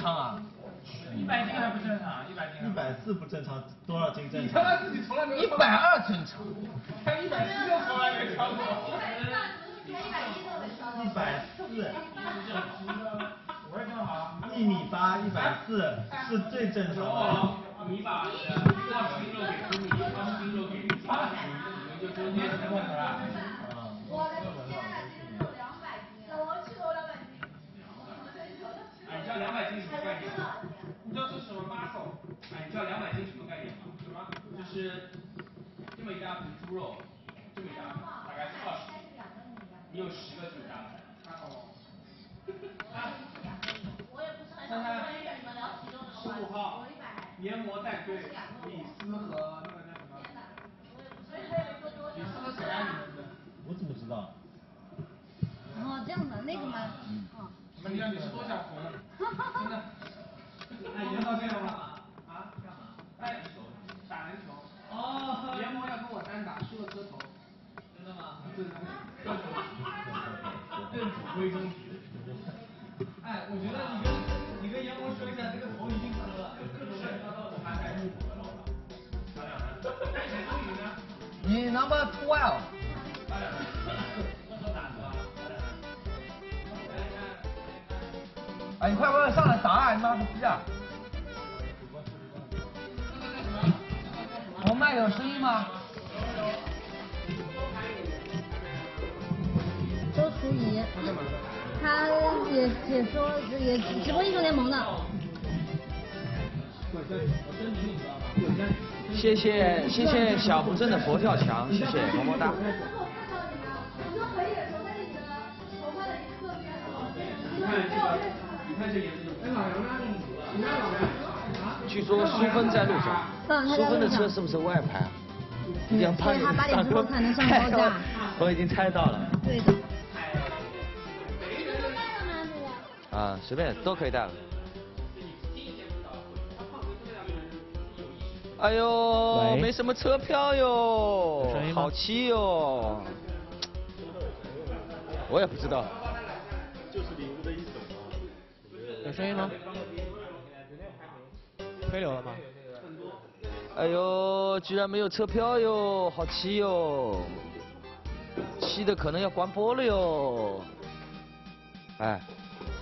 常啊？一百斤还不正常，一百斤。一百四不正常，多少斤正常？你他妈自己从来没有。一百二正常。他一百四就从来没超过。一百四。我也正好。一米八，一百四是最正常的。你把二斤肉给出米，三斤肉给八斤，你们就中间成本了。我的天啊，今天有两百斤，我去了两百斤。哎，你知道两百斤什么概念？吗？你知道这是什么 muscle？哎，你知道两百斤什么概念吗？什么？就是这么一大盆猪肉，这么一大盆，大概是二十。斤。你有十。个这么大盆，还好吗？我也不是很想关于你们聊体重的十。五号，研磨带队，李斯和那个叫什么？李斯和谁啊？你们是？我怎么知道？哦，这样的那个吗？嗯。什么？你你是多想红？真的。哎，研到这样吗？啊？干嘛？哎，打篮球。哦。研磨要跟我单打，输了磕头。真的吗？认祖归宗。哎，我觉得你跟你跟杨光说一下，这个头已经磕了。是。他在入股了，老板。他俩呢？那谁输赢呢？你 number twelve。哎，你快快上来答啊！你妈个逼啊！我麦有声音吗？周厨怡，他也解说也直播英雄联盟的。谢谢谢谢小胡镇的佛跳墙，谢谢么么哒。据说淑芬在路上，淑芬的车是不是外牌？要怕你上车太高，我已经猜到了。对的。啊，随便都可以带了。哎呦，没什么车票哟，好气哟。我也不知道。有声音吗？推流了吗？哎呦，居然没有车票哟，好气哟！气的可能要关播了哟。哎，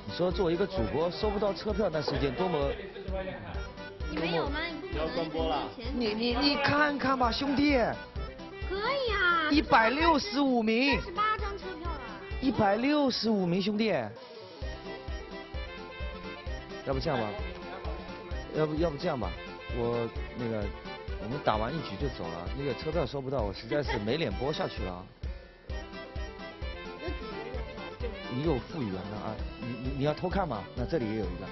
你说作为一个主播收不到车票，那是一件多么……你没有吗？你不要关播了。你你你看看吧，兄弟。可以啊。一百六十五名。三十八张车票了。一百六十五名兄弟。要不这样吧？要不要不这样吧？我那个，我们打完一局就走了。那个车票收不到，我实在是没脸播下去了啊。你有复原的啊？你你你要偷看吗？那这里也有一个，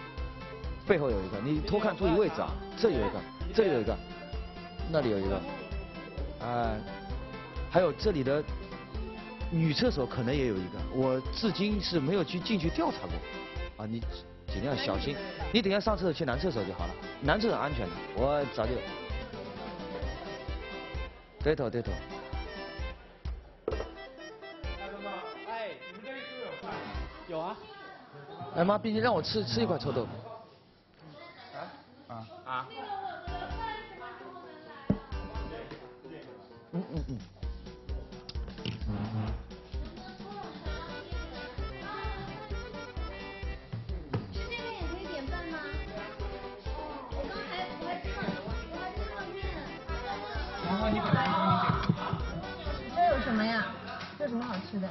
背后有一个，你偷看注意位置啊！这有一个，这有一个，那里有一个，哎，还有这里的女厕所可能也有一个，我至今是没有去进去调查过。啊，你尽量小心，你等下上厕所去男厕所就好了，男厕所安全的，我早就。对头对头。哎，你们这里是不是有饭？有啊。哎妈逼，你让我吃吃一块臭豆腐。啊啊。嗯嗯嗯。有什么好吃的？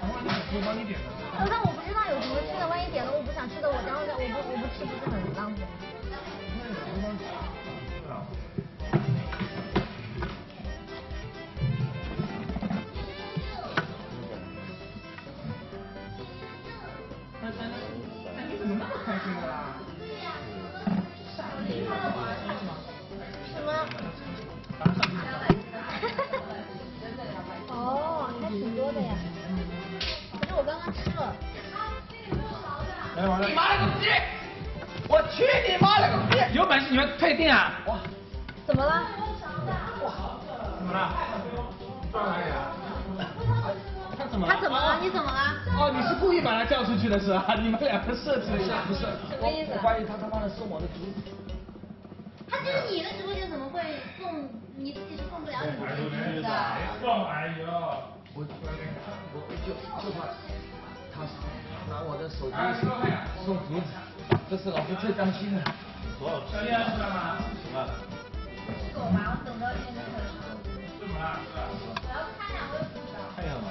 我帮你点的。呃，但我不知道有什么吃的，万一点了我不想吃的，我等会儿我不我不吃不是很你妈了个逼！我去你妈了个逼！有本事你们退订啊！哇，怎么了？怎么了？撞哪里了？他怎么么？他怎么了？你怎么了？哦，你是故意把他叫出去的是吧？你们两个设置一下，不是，什么意思我怀疑他他妈的送我的竹子。他进你的直播间怎么会送？你自己是送不了你的的。送哎呦，我我就就怕他拿我的手机送竹子，这是老师最担心的。小叶吃了吗？行了。走吧，我等到今天的怎么了？是吧？我要看呀，我也不知道。看一下吧。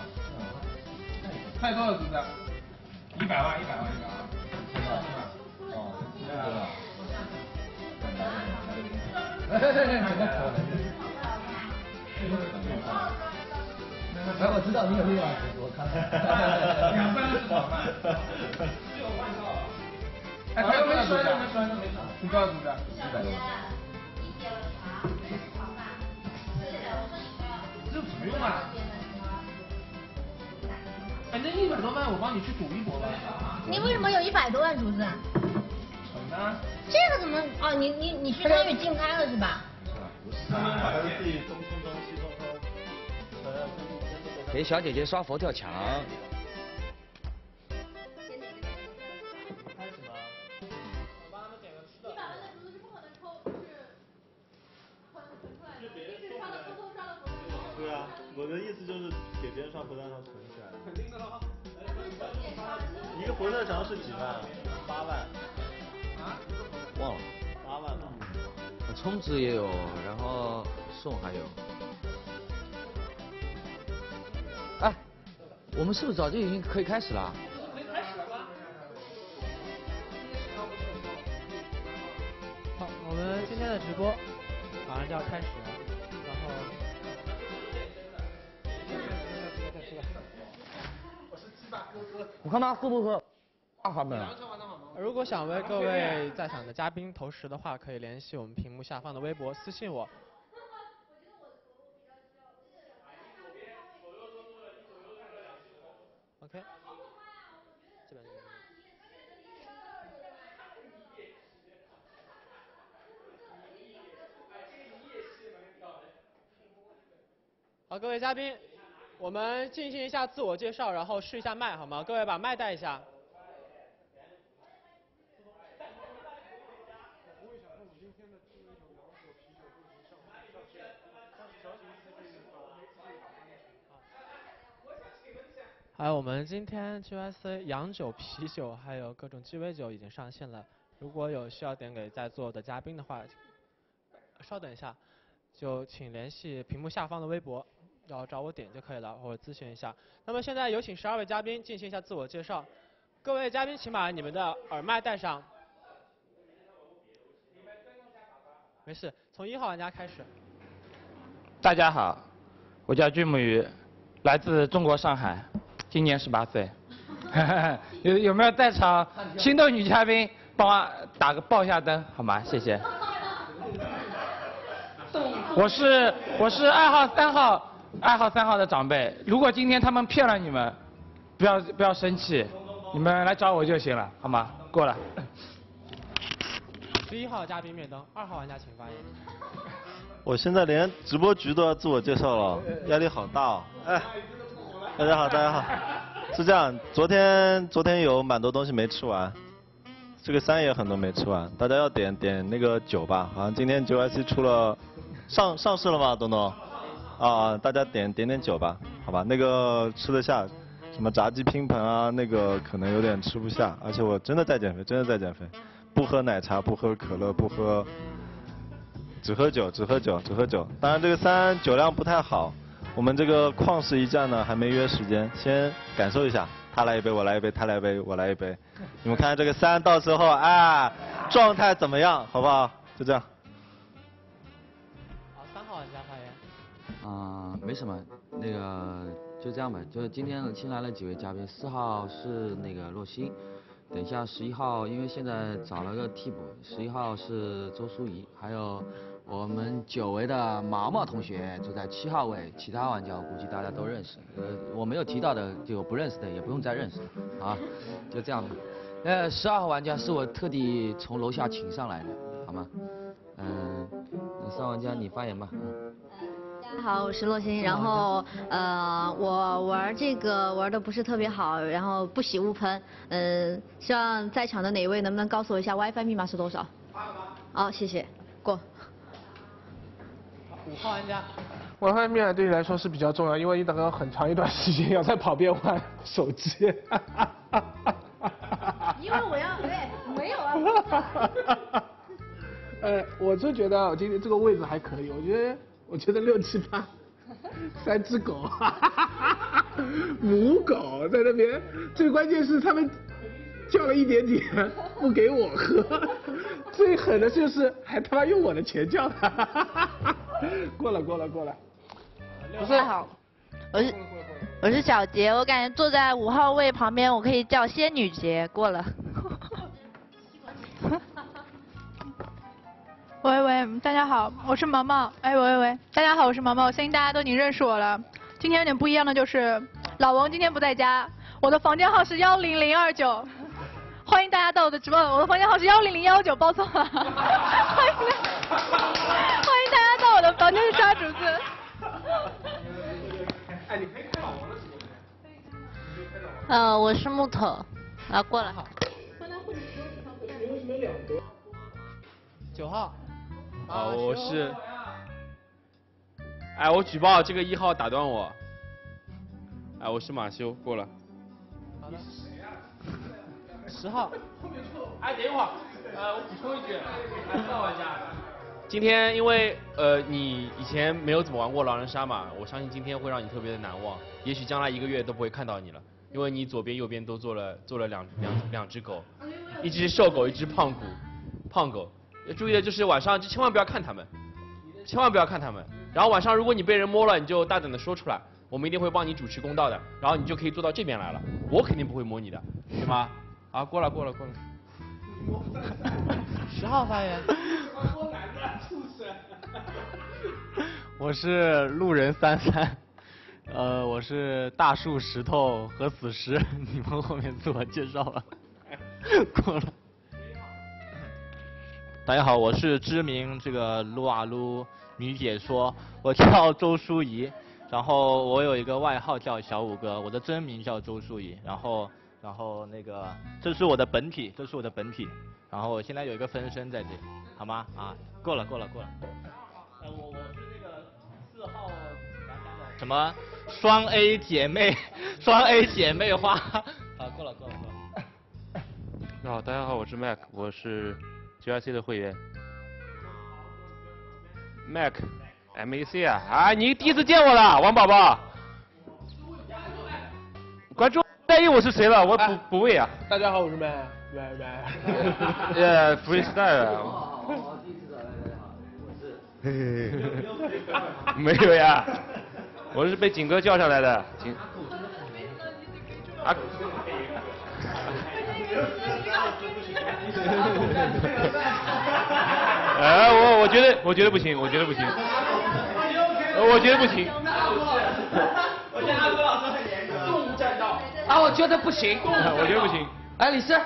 太多了，是不是？一百万，一百万，一百万。哦，对啊。哎，我知道你有六万，我看。两万是好吗？六万到。哎，还有没摔的？没摔的，没说。你告诉的。一百多。你点了茶，没吃早饭，对的，我说你不要。这不用啊。哎，那一百多万我帮你去赌一波吧。你为什么有一百多万竹子啊？成啊。这个怎么？哦，你你你去参与竞拍了是吧？他们好像是自己东冲东西冲冲。给小姐姐刷佛跳墙。开始吗？我帮他们点个不可能偷。对啊，我的意思就是给别人刷佛跳墙存起来。肯定的喽。一个佛跳墙是几万？八万。啊？忘了。八万吧。充值也有，然后送还有。哎，我们是不是早就已经可以开始了？好，我们今天的直播马上就要开始了，然后。我看他喝不喝？二号门。如果想为各位在场的嘉宾投食的话，可以联系我们屏幕下方的微博私信我。好，各位嘉宾，我们进行一下自我介绍，然后试一下麦，好吗？各位把麦带一下。还有我们今天 GYC 洋酒、啤酒还有各种鸡尾酒已经上线了，如果有需要点给在座的嘉宾的话，稍等一下，就请联系屏幕下方的微博，然后找我点就可以了，或者咨询一下。那么现在有请十二位嘉宾进行一下自我介绍，各位嘉宾请把你们的耳麦带上。没事，从一号玩家开始。大家好，我叫巨木鱼，来自中国上海，今年十八岁。有有没有在场心动女嘉宾帮我打个报一下灯好吗？谢谢。我是我是二号三号二号三号的长辈，如果今天他们骗了你们，不要不要生气，你们来找我就行了，好吗？过来。十一号嘉宾灭灯，二号玩家请发言。我现在连直播局都要自我介绍了，压力好大哦。哎，大家好，大家好。是这样，昨天昨天有蛮多东西没吃完，这个三也很多没吃完，大家要点点那个酒吧，好像今天九 IC 出了上上市了吗？东东？啊，大家点点点酒吧，好吧？那个吃得下，什么炸鸡拼盘啊，那个可能有点吃不下，而且我真的在减肥，真的在减肥，不喝奶茶，不喝可乐，不喝。只喝酒，只喝酒，只喝酒。当然这个三酒量不太好，我们这个旷世一战呢还没约时间，先感受一下。他来一杯，我来一杯，他来一杯，我来一杯。你们看这个三到时候啊，状态怎么样，好不好？就这样。啊、没什么，那个就这样吧。就是今天新来了几位嘉宾，四号是那个洛星，等一下十一号，因为现在找了个替补，十一号是周淑怡，还有我们久违的毛毛同学就在七号位，其他玩家我估计大家都认识，呃，我没有提到的就不认识的也不用再认识了，啊，就这样吧。呃，十二号玩家是我特地从楼下请上来的，好吗？嗯、那三号玩家你发言吧。嗯，大家好，我是洛欣，然后呃，我玩这个玩的不是特别好，然后不喜勿喷，嗯、希望在场的哪一位能不能告诉我一下 WiFi 密码是多少？好，谢谢，过。五号玩家，WiFi 密码对你来说是比较重要，因为你等了很长一段时间要在旁边玩手机。因为我要，对，没有啊。呃，我就觉得我今天这个位置还可以，我觉得我觉得六七八，三只狗，母狗在那边，最关键是他们叫了一点点，不给我喝，最狠的就是还他妈用我的钱叫的，过了过了过了，不是好，我是我是小杰，我感觉坐在五号位旁边，我可以叫仙女杰过了。喂喂，大家好，我是毛毛。哎喂喂，大家好，我是毛毛。我相信大家都已经认识我了。今天有点不一样的就是，老王今天不在家，我的房间号是幺零零二九，欢迎大家到我的直播。我的房间号是幺零零幺九，报错了。欢迎大欢迎大家到我的房间去刷竹子。哎，你可以看老王的直播。呃，我是木头，啊过来。九号。啊，我是，哎，我举报这个一号打断我，哎，我是马修，过了。好的。十号。哎，等一会儿，呃，我补充一句，哎，赵玩家，今天因为呃你以前没有怎么玩过狼人杀嘛，我相信今天会让你特别的难忘，也许将来一个月都不会看到你了，因为你左边右边都做了做了两两两只狗，一只瘦狗，一只胖狗，胖狗。注意的就是晚上就千万不要看他们，千万不要看他们。然后晚上如果你被人摸了，你就大胆的说出来，我们一定会帮你主持公道的。然后你就可以坐到这边来了，我肯定不会摸你的，对吗？啊，过了过了过了。十号发言。我是路人三三，呃，我是大树、石头和死尸，你们后面自我介绍了，过了。大家好，我是知名这个撸啊撸女解说，我叫周淑怡，然后我有一个外号叫小五哥，我的真名叫周淑怡，然后然后那个这是我的本体，这是我的本体，然后我现在有一个分身在这里，好吗？啊，过了过了过了。呃，我我是那个四号什么双 A 姐妹，双 A 姐妹花，啊，过了过了过了。你好，大家好，我是 Mac，我是 GIC 的会员。Mac MAC 啊啊！你第一次见我了，王宝宝。观众在意我是谁了，我补补位啊。大家好，我是麦麦麦。呃，freestyle 啊。嘿嘿嘿。没有呀，我是被景哥叫上来的。景。啊。哎，我我觉得我觉得不行，我觉得不行，我觉得不行。我觉得阿哥老师很严格，动物占道。啊，我觉得不行。我觉得不行。哎，李师，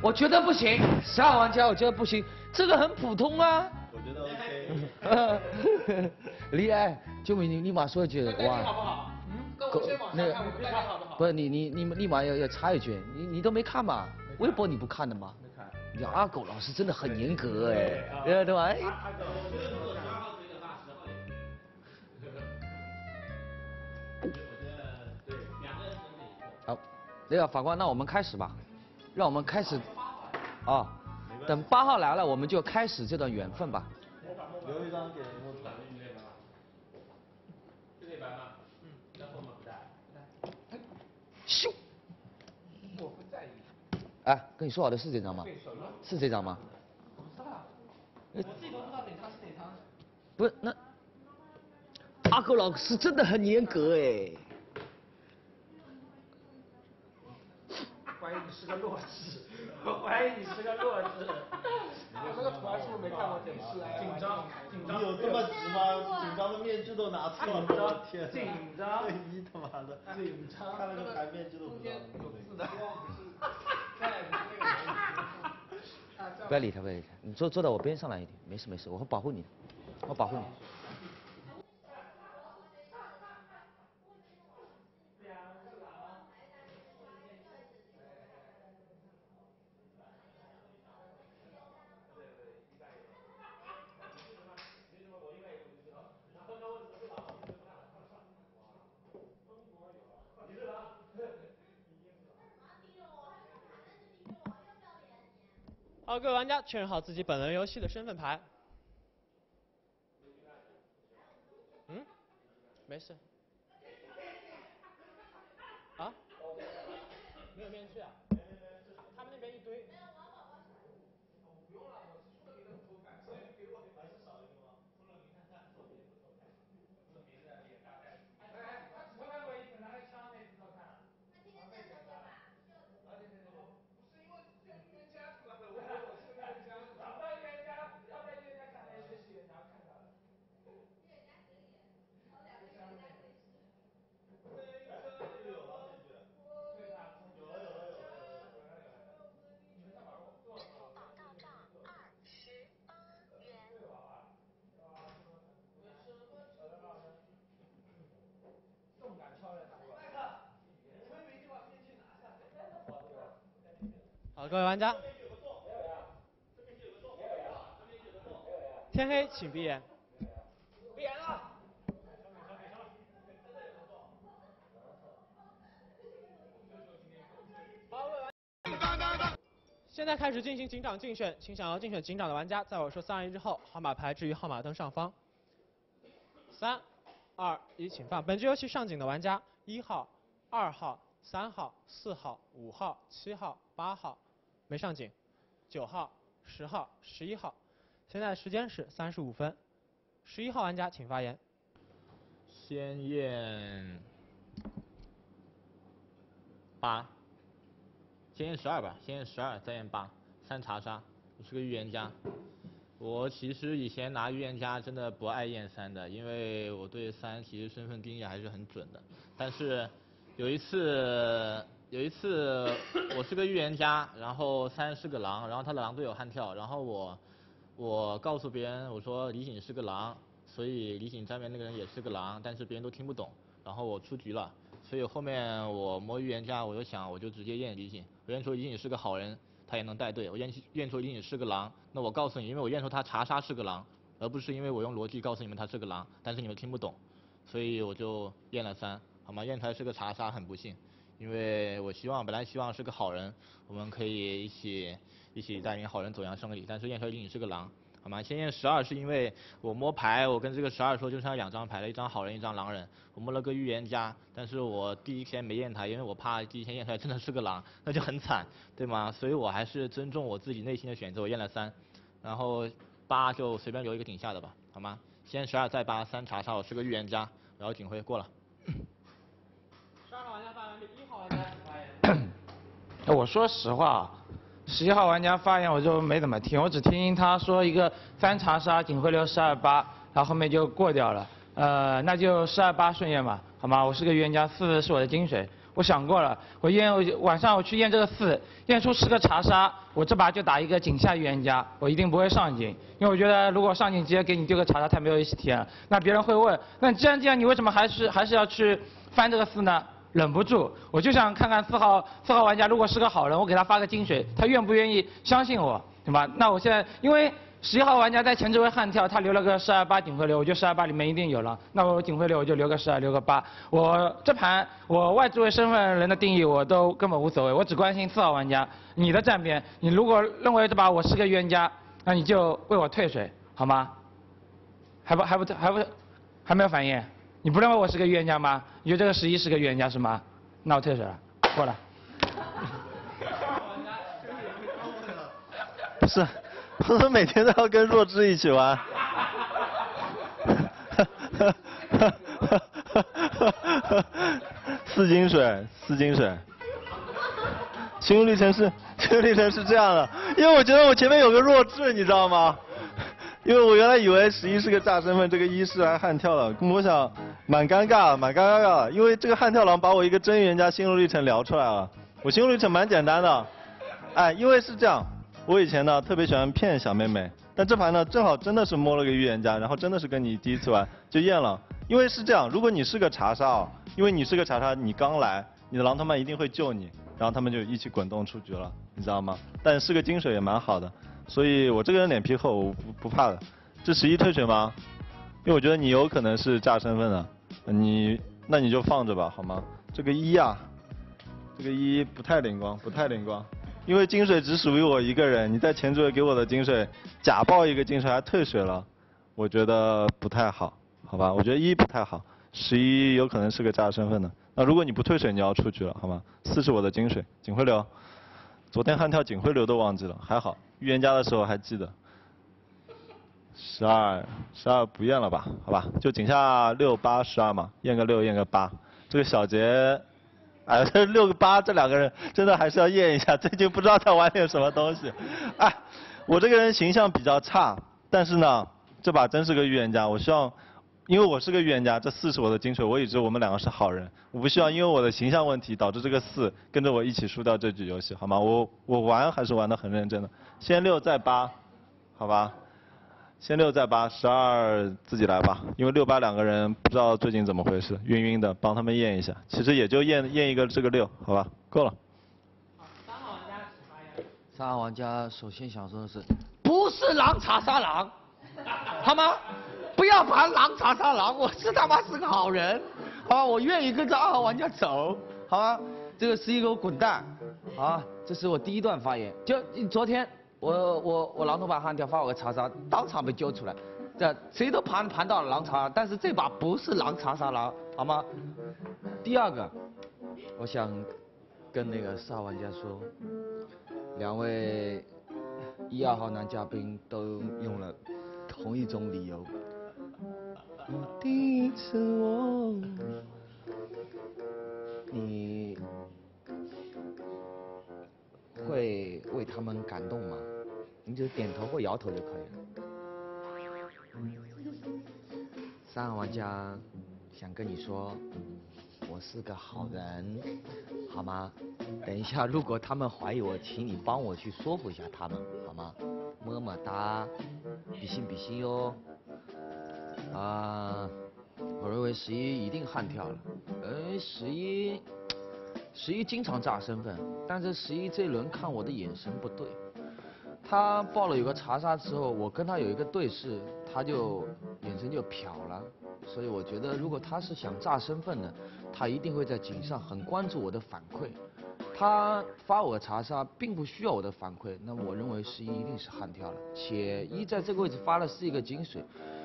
我觉得不行。十二玩家，我觉得不行，这个很普通啊。我觉得 OK。李哎，就你立马说一句哇。好不好？狗那个不是你你你立马要要插一句，你你都没看嘛？微博你不看的吗？没看。阿狗老师真的很严格哎，对对吧？哎。好，那个法官，那我们开始吧，让我们开始，啊，等八号来了，我们就开始这段缘分吧。留一张给木头。就那白吗？嗯，然后我们不带。咻。哎，跟你说好的是这张吗？是这张吗？我自己都不知道哪张是哪张。不是，那阿狗老师真的很严格哎。关键你是个弱智，我怀疑你是个弱智。我那个图案是不是没看过电视？紧张，紧张。你有这么直吗？紧张的面具都拿错了，我天！紧张。一他妈的。紧张。看那个牌面具都不知道。有字的。不要理他，不要理他，你坐坐到我边上来一点，没事没事，我会保护你，我保护你。好，各位玩家确认好自己本轮游戏的身份牌。嗯？没事。啊？没有面具啊？他们那边一堆。好，各位玩家，天黑请闭眼。闭眼了。现在开始进行警长竞选，请想要竞选警长的玩家，在我说三二一之后，号码牌置于号码灯上方。三、二、一，请放。本局游戏上警的玩家：一号、二号、三号、四号、五号、七号、八号，没上警；九号、十号、十一号。现在时间是三十五分。十一号玩家请发言。先验八，先验十二吧，先验十二，再验八，三查杀，我是个预言家。我其实以前拿预言家真的不爱验三的，因为我对三其实身份定义还是很准的。但是有一次，有一次 我是个预言家，然后三是个狼，然后他的狼队友悍跳，然后我我告诉别人我说李醒是个狼，所以李醒站边那个人也是个狼，但是别人都听不懂，然后我出局了。所以后面我摸预言家，我就想我就直接验李醒，我验出李醒是个好人。他也能带队，我验验出李醒是个狼，那我告诉你，因为我验出他查杀是个狼，而不是因为我用逻辑告诉你们他是个狼，但是你们听不懂，所以我就验了三，好吗？验出来是个查杀，很不幸，因为我希望本来希望是个好人，我们可以一起一起带领好人走向胜利，但是验出来你是个狼，好吗？先验十二是因为我摸牌，我跟这个十二说就剩下两张牌了，一张好人，一张狼人，我摸了个预言家，但是我第一天没验他，因为我怕第一天验出来真的是个狼，那就很惨，对吗？所以我还是尊重我自己内心的选择，我验了三，然后八就随便留一个顶下的吧，好吗？先十二再八，三查杀，我是个预言家，然后警徽过了。1号玩家发言 我说实话，十一号玩家发言我就没怎么听，我只听他说一个三查杀，警徽流十二八，然后后面就过掉了。呃，那就十二八顺验吧，好吗？我是个预言家，四是我的金水。我想过了，我验我晚上我去验这个四，验出是个查杀，我这把就打一个井下预言家，我一定不会上警，因为我觉得如果上警直接给你丢个查杀太没有意思体验了。那别人会问，那既然这样，你为什么还是还是要去翻这个四呢？忍不住，我就想看看四号四号玩家如果是个好人，我给他发个金水，他愿不愿意相信我，对吧？那我现在因为十一号玩家在前置位悍跳，他留了个十二八警徽流，我觉得十二八里面一定有了，那我警徽流我就留个十二，留个八。我这盘我外置位身份人的定义我都根本无所谓，我只关心四号玩家你的站边，你如果认为这把我是个预言家，那你就为我退水，好吗？还不还不还不还没有反应？你不认为我是个预言家吗？你觉得这个十一是个预言家是吗？那我退水了，过来。不是，我说每天都要跟弱智一起玩。四金水，四金水。心路历程是，心路历程是这样的，因为我觉得我前面有个弱智，你知道吗？因为我原来以为十一是个炸身份，这个一是来悍跳的，我想蛮尴尬，蛮尴尬的，因为这个悍跳狼把我一个真预言家心路历程聊出来了。我心路历程蛮简单的，哎，因为是这样，我以前呢特别喜欢骗小妹妹，但这盘呢正好真的是摸了个预言家，然后真的是跟你第一次玩就验了。因为是这样，如果你是个查杀啊，因为你是个查杀，你刚来，你的狼同伴一定会救你，然后他们就一起滚动出局了，你知道吗？但是个金水也蛮好的。所以我这个人脸皮厚，我不不怕的。这十一退水吗？因为我觉得你有可能是炸身份的，你那你就放着吧，好吗？这个一啊，这个一不太灵光，不太灵光。因为金水只属于我一个人，你在前组给我的金水假报一个金水还退水了，我觉得不太好，好吧？我觉得一不太好，十一有可能是个假身份的。那如果你不退水，你要出局了，好吗？四是我的金水，警徽流。昨天悍跳警徽流都忘记了，还好预言家的时候还记得。十二，十二不验了吧？好吧，就井下六八十二嘛，验个六，验个八。这个小杰，哎，这 六个八，这两个人真的还是要验一下，最近不知道在玩点什么东西。哎，我这个人形象比较差，但是呢，这把真是个预言家。我希望，因为我是个预言家，这四是我的金水，我也知我们两个是好人。我不希望因为我的形象问题导致这个四跟着我一起输掉这局游戏，好吗？我我玩还是玩的很认真的。先六再八，好吧？先六再八，十二自己来吧，因为六八两个人不知道最近怎么回事，晕晕的，帮他们验一下。其实也就验验一个这个六，好吧，够了。三号玩家首先想说的是，不是狼查杀狼，好吗？不要把狼查杀狼，我是他妈是个好人，好吧？我愿意跟着二号玩家走，好吧？这个十一给我滚蛋，啊，这是我第一段发言，就昨天。我我我狼头把悍跳发我个查杀，当场被揪出来，这谁都盘盘到了狼查，但是这把不是狼查杀狼，好吗？第二个，我想跟那个四号玩家说，两位一二号男嘉宾都用了同一种理由。第一次我，你。会为他们感动吗？你就点头或摇头就可以了。三号玩家想跟你说，我是个好人，好吗？等一下，如果他们怀疑我，请你帮我去说服一下他们，好吗？么么哒，比心比心哟。啊，我认为十一一定悍跳了。哎，十一。十一经常炸身份，但是十一这轮看我的眼神不对。他报了有个查杀之后，我跟他有一个对视，他就眼神就瞟了。所以我觉得，如果他是想炸身份的，他一定会在井上很关注我的反馈。他发我查杀，并不需要我的反馈，那我认为十一一定是悍跳了。且一在这个位置发了是一个金水，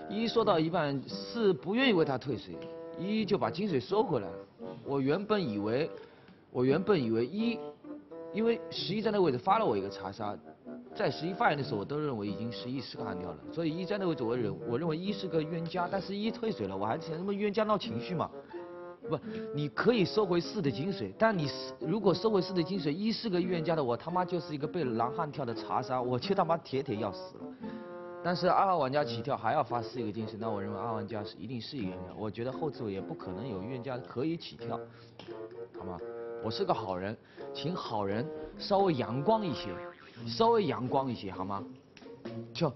一说到一半是不愿意为他退水，一就把金水收回来了。我原本以为。我原本以为一，因为十一在那个位置发了我一个查杀，在十一发言的时候，我都认为已经十一是个悍跳了，所以一在那个位置，我认我认为一是个冤家，但是一退水了，我还想什么冤家闹情绪嘛？不，你可以收回四的金水，但你如果收回四的金水，一是个预言家的，我他妈就是一个被狼悍跳的查杀，我就他妈铁铁要死了。但是二号玩家起跳还要发四一个金水，那我认为二号玩家是一定是一个冤家，我觉得后置位也不可能有预言家可以起跳，好吗？我是个好人，请好人稍微阳光一些，稍微阳光一些好吗？就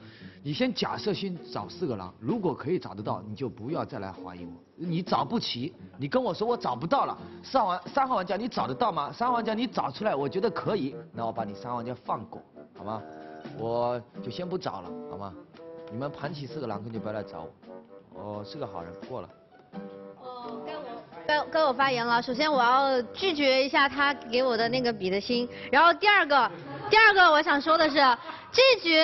你先假设先找四个狼，如果可以找得到，你就不要再来怀疑我。你找不齐，你跟我说我找不到了。三玩三号玩家你找得到吗？三号玩家你找出来，我觉得可以，那我把你三号玩家放过，好吗？我就先不找了，好吗？你们盘起四个狼坑，就不要来找我。我是个好人，过了。哦该该我发言了。首先我要拒绝一下他给我的那个比的心，然后第二个，第二个我想说的是，这局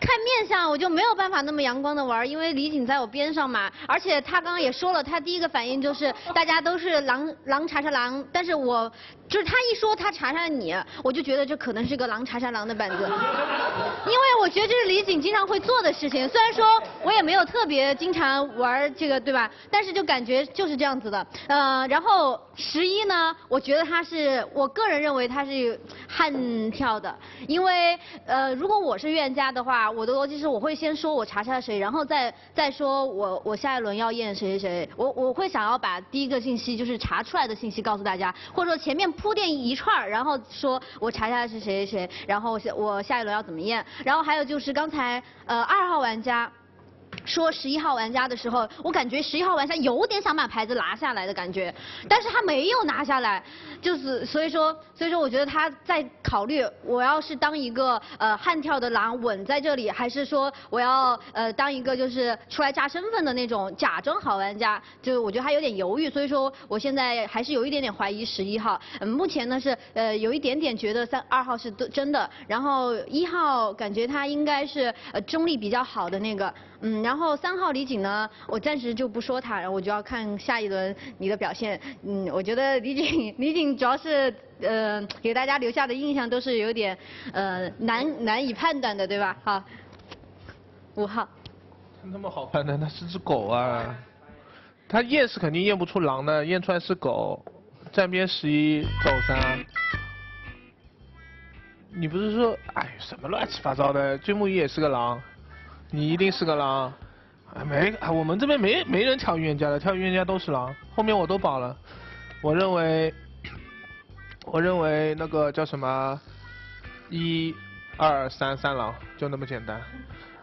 看面相我就没有办法那么阳光的玩，因为李锦在我边上嘛，而且他刚刚也说了，他第一个反应就是大家都是狼狼查查狼，但是我。就是他一说他查查你，我就觉得这可能是个狼查查狼的板子，因为我觉得这是李锦经常会做的事情。虽然说我也没有特别经常玩这个，对吧？但是就感觉就是这样子的。呃，然后十一呢，我觉得他是我个人认为他是悍跳的，因为呃，如果我是预言家的话，我的逻辑是我会先说我查杀谁，然后再再说我我下一轮要验谁谁谁，我我会想要把第一个信息就是查出来的信息告诉大家，或者说前面。铺垫一串然后说我查下是谁谁谁，然后我下一轮要怎么验，然后还有就是刚才呃二号玩家说十一号玩家的时候，我感觉十一号玩家有点想把牌子拿下来的感觉，但是他没有拿下来，就是所以说，所以说我觉得他在考虑，我要是当一个呃悍跳的狼稳在这里，还是说我要呃当一个就是出来炸身份的那种假装好玩家，就我觉得他有点犹豫，所以说我现在还是有一点点怀疑十一号，嗯，目前呢是呃有一点点觉得三二号是真的，然后一号感觉他应该是呃中立比较好的那个，嗯，然后三号李景呢，我暂时就不说他，然后我就要看下一轮你的表现，嗯，我觉得李景李景主要是呃给大家留下的印象都是有点呃难难以判断的，对吧？好，五号。那么好判断，那是只狗啊！他验是肯定验不出狼的，验出来是狗。站边十一走三。你不是说，哎，什么乱七八糟的？追木鱼也是个狼，你一定是个狼。没，我们这边没没人挑预言家的，挑预言家都是狼。后面我都保了，我认为，我认为那个叫什么，一、二、三三狼，就那么简单。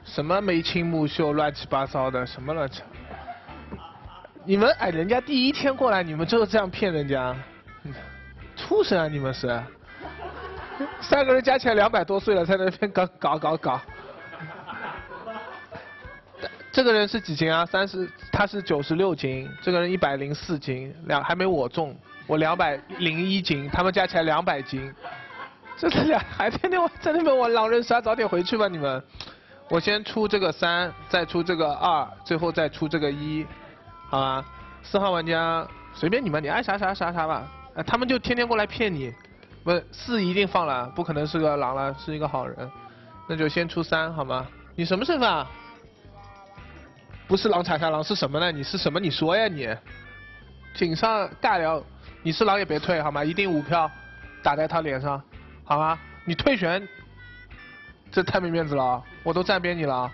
什么眉清目秀，乱七八糟的，什么乱七？你们哎，人家第一天过来，你们就是这样骗人家，畜生啊！你们是，三个人加起来两百多岁了，在那边搞搞搞搞。这个人是几斤啊？三十，他是九十六斤，这个人一百零四斤，两还没我重，我两百零一斤，他们加起来两百斤，这俩 还天天在那边玩狼人杀，早点回去吧你们。我先出这个三，再出这个二，最后再出这个一，好吧？四号玩家随便你们，你爱啥啥啥啥吧。哎，他们就天天过来骗你，不四一定放了，不可能是个狼了，是一个好人。那就先出三好吗？你什么身份啊？不是狼踩杀狼是什么呢？你是什么？你说呀你。井上尬聊，你是狼也别退好吗？一定五票打在他脸上，好吗？你退选。这太没面子了，我都站边你了。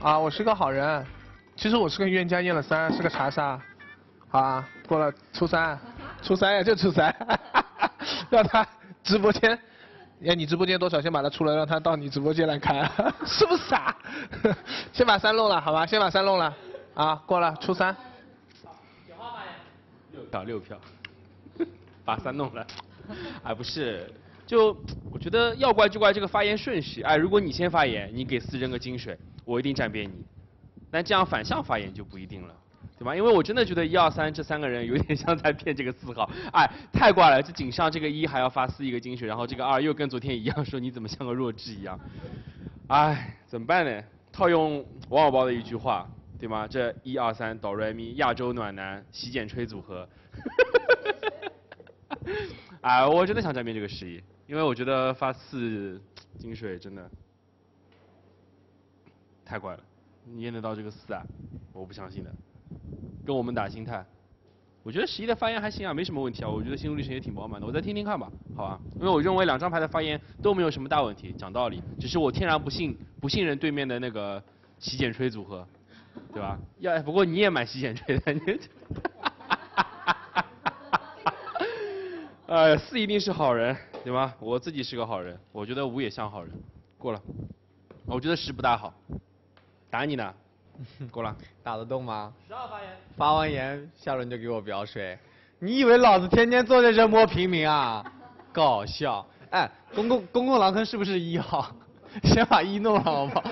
啊，我是个好人，其实我是个预言家，验了三，是个查杀。好啊，过了初三，初三呀就初三，让他直播间，哎你直播间多少？先把他出来，让他到你直播间来看，是不是傻？先把三弄了，好吧？先把三弄了，啊，过了初三。九号发言。六票六票，把三弄了，哎不是。就我觉得要怪就怪这个发言顺序，哎，如果你先发言，你给四扔个金水，我一定站边你。但这样反向发言就不一定了，对吧？因为我真的觉得一二三这三个人有点像在骗这个四号，哎，太怪了！这井上这个一还要发四一个金水，然后这个二又跟昨天一样说你怎么像个弱智一样，哎，怎么办呢？套用王宝宝的一句话，对吗？这一二三哆瑞咪亚洲暖男洗剪吹组合，哎，我真的想站边这个十一。因为我觉得发四金水真的太怪了，你验得到这个四啊？我不相信的，跟我们打心态。我觉得十一的发言还行啊，没什么问题啊。我觉得心路历程也挺饱满的，我再听听看吧，好吧？因为我认为两张牌的发言都没有什么大问题，讲道理，只是我天然不信不信任对面的那个洗剪吹组合，对吧？要不过你也蛮洗剪吹的，你。哎，四一定是好人。对吗？我自己是个好人，我觉得五也像好人，过了。我觉得十不大好，打你呢，过了。打得动吗？十二发言。发完言，下轮就给我表水。你以为老子天天坐在这摸平民啊？搞笑！哎，公共公共狼坑是不是一号？先把一弄了好不好？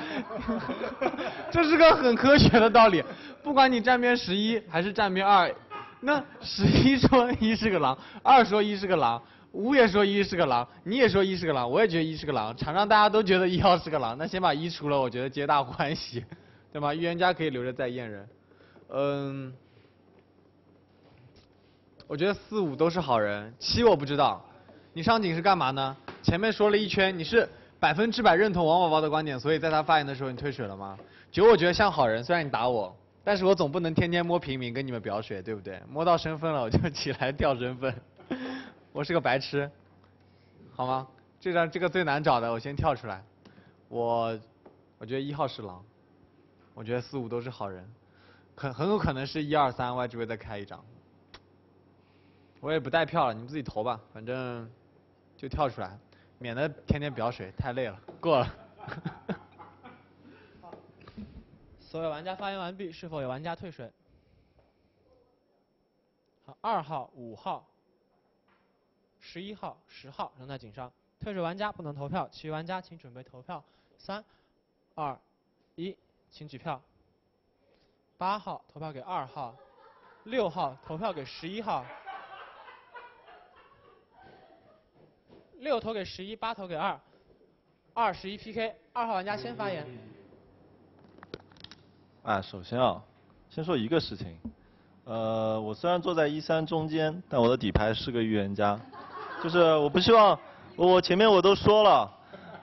这是个很科学的道理，不管你站边十一还是站边二，那十一说一是个狼，二说一是个狼。五也说一是个狼，你也说一是个狼，我也觉得一是个狼，场上大家都觉得一号是个狼，那先把一出了，我觉得皆大欢喜，对吗？预言家可以留着再验人。嗯，我觉得四五都是好人，七我不知道，你上井是干嘛呢？前面说了一圈，你是百分之百认同王宝宝的观点，所以在他发言的时候你退水了吗？九我觉得像好人，虽然你打我，但是我总不能天天摸平民跟你们表水，对不对？摸到身份了我就起来掉身份。我是个白痴，好吗？这张这个最难找的，我先跳出来。我我觉得一号是狼，我觉得四五都是好人，很很有可能是一二三 Y G V 再开一张。我也不带票了，你们自己投吧，反正就跳出来，免得天天表水太累了。过了。所有玩家发言完毕，是否有玩家退水？好，二号、五号、十一号、十号仍在井上，退水玩家不能投票，其余玩家请准备投票。三、二、一，请举票。八号投票给二号，六号投票给十一号，六投给十一，八投给二，二十一 PK，二号玩家先发言。啊，首先啊，先说一个事情，呃，我虽然坐在一三中间，但我的底牌是个预言家，就是我不希望，我前面我都说了，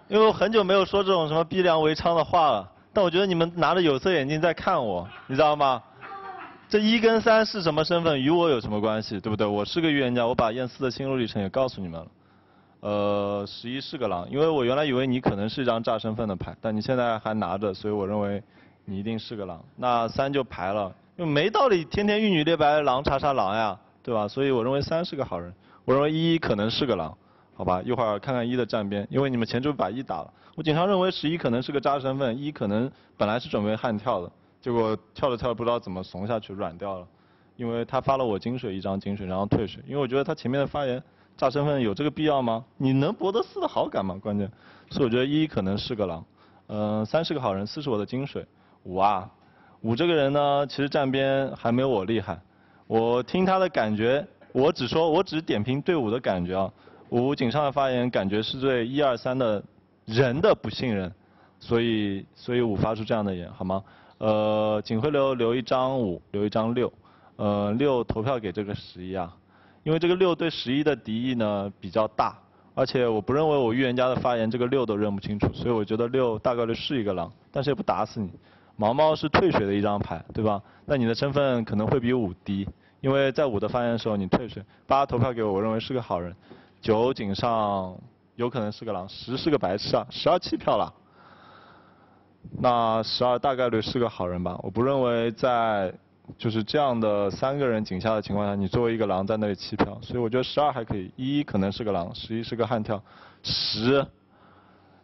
因为我很久没有说这种什么逼良为娼的话了，但我觉得你们拿着有色眼镜在看我，你知道吗？这一跟三是什么身份，与我有什么关系，对不对？我是个预言家，我把验四的心路历程也告诉你们了。呃，十一是个狼，因为我原来以为你可能是一张炸身份的牌，但你现在还拿着，所以我认为你一定是个狼。那三就排了，因为没道理天天玉女猎白狼查查狼呀，对吧？所以我认为三是个好人，我认为一可能是个狼，好吧？一会儿看看一的站边，因为你们前周把一打了。我经常认为十一可能是个渣身份，一可能本来是准备悍跳的，结果跳着跳着不知道怎么怂下去软掉了，因为他发了我金水一张金水，然后退水，因为我觉得他前面的发言。炸身份有这个必要吗？你能博得四的好感吗？关键，所以我觉得一可能是个狼，嗯，三是个好人，四是我的金水，五啊，五这个人呢，其实站边还没有我厉害，我听他的感觉，我只说，我只点评对五的感觉啊，五井上的发言感觉是对一二三的人的不信任，所以所以五发出这样的言，好吗？呃，警徽流留一张五，留一张六，呃，六投票给这个十一啊。因为这个六对十一的敌意呢比较大，而且我不认为我预言家的发言这个六都认不清楚，所以我觉得六大概率是一个狼，但是也不打死你。毛毛是退水的一张牌，对吧？那你的身份可能会比五低，因为在五的发言的时候你退水。八投票给我，我认为是个好人。九井上有可能是个狼，十是个白痴啊，十二弃票了。那十二大概率是个好人吧？我不认为在。就是这样的三个人井下的情况下，你作为一个狼在那里弃票，所以我觉得十二还可以，一可能是个狼，十一是个悍跳，十，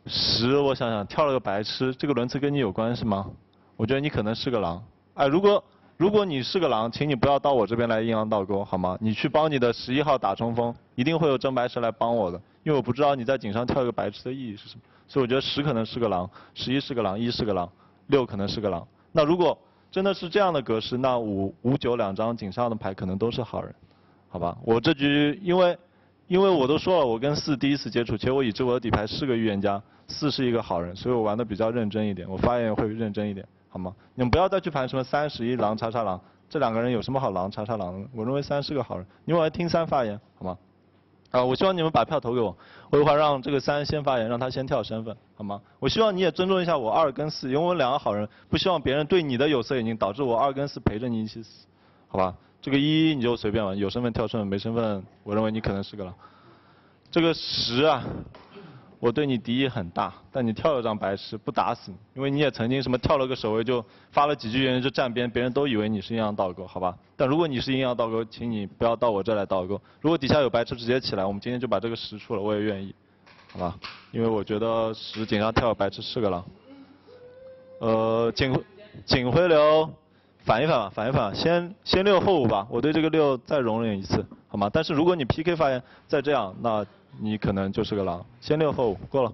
十我想想跳了个白痴，这个轮次跟你有关系吗？我觉得你可能是个狼，哎，如果如果你是个狼，请你不要到我这边来阴阳倒钩好吗？你去帮你的十一号打冲锋，一定会有真白痴来帮我的，因为我不知道你在井上跳一个白痴的意义是什么，所以我觉得十可能是个狼，十一是个狼，一是个狼，六可能是个狼，那如果。真的是这样的格式，那五五九两张井上的牌可能都是好人，好吧？我这局因为因为我都说了，我跟四第一次接触，且我已知我的底牌是个预言家，四是一个好人，所以我玩的比较认真一点，我发言会认真一点，好吗？你们不要再去盘什么三十一狼叉叉狼，这两个人有什么好狼叉叉狼的？我认为三是个好人，你们来听三发言，好吗？啊，我希望你们把票投给我，我一会儿让这个三先发言，让他先跳身份，好吗？我希望你也尊重一下我二跟四，因为我两个好人，不希望别人对你的有色眼镜导致我二跟四陪着你一起死，好吧？这个一你就随便玩，有身份跳身份，没身份，我认为你可能是个狼。这个十啊。我对你敌意很大，但你跳了张白痴，不打死你，因为你也曾经什么跳了个守卫就发了几句言就站边，别人都以为你是阴阳倒钩，好吧？但如果你是阴阳倒钩，请你不要到我这来倒钩。如果底下有白痴直接起来，我们今天就把这个十出了，我也愿意，好吧？因为我觉得十顶上跳白痴是个狼。呃，警警徽流反一反吧，反一反，先先六后五吧，我对这个六再容忍一次，好吗？但是如果你 PK 发言再这样，那。你可能就是个狼，先六后五过了。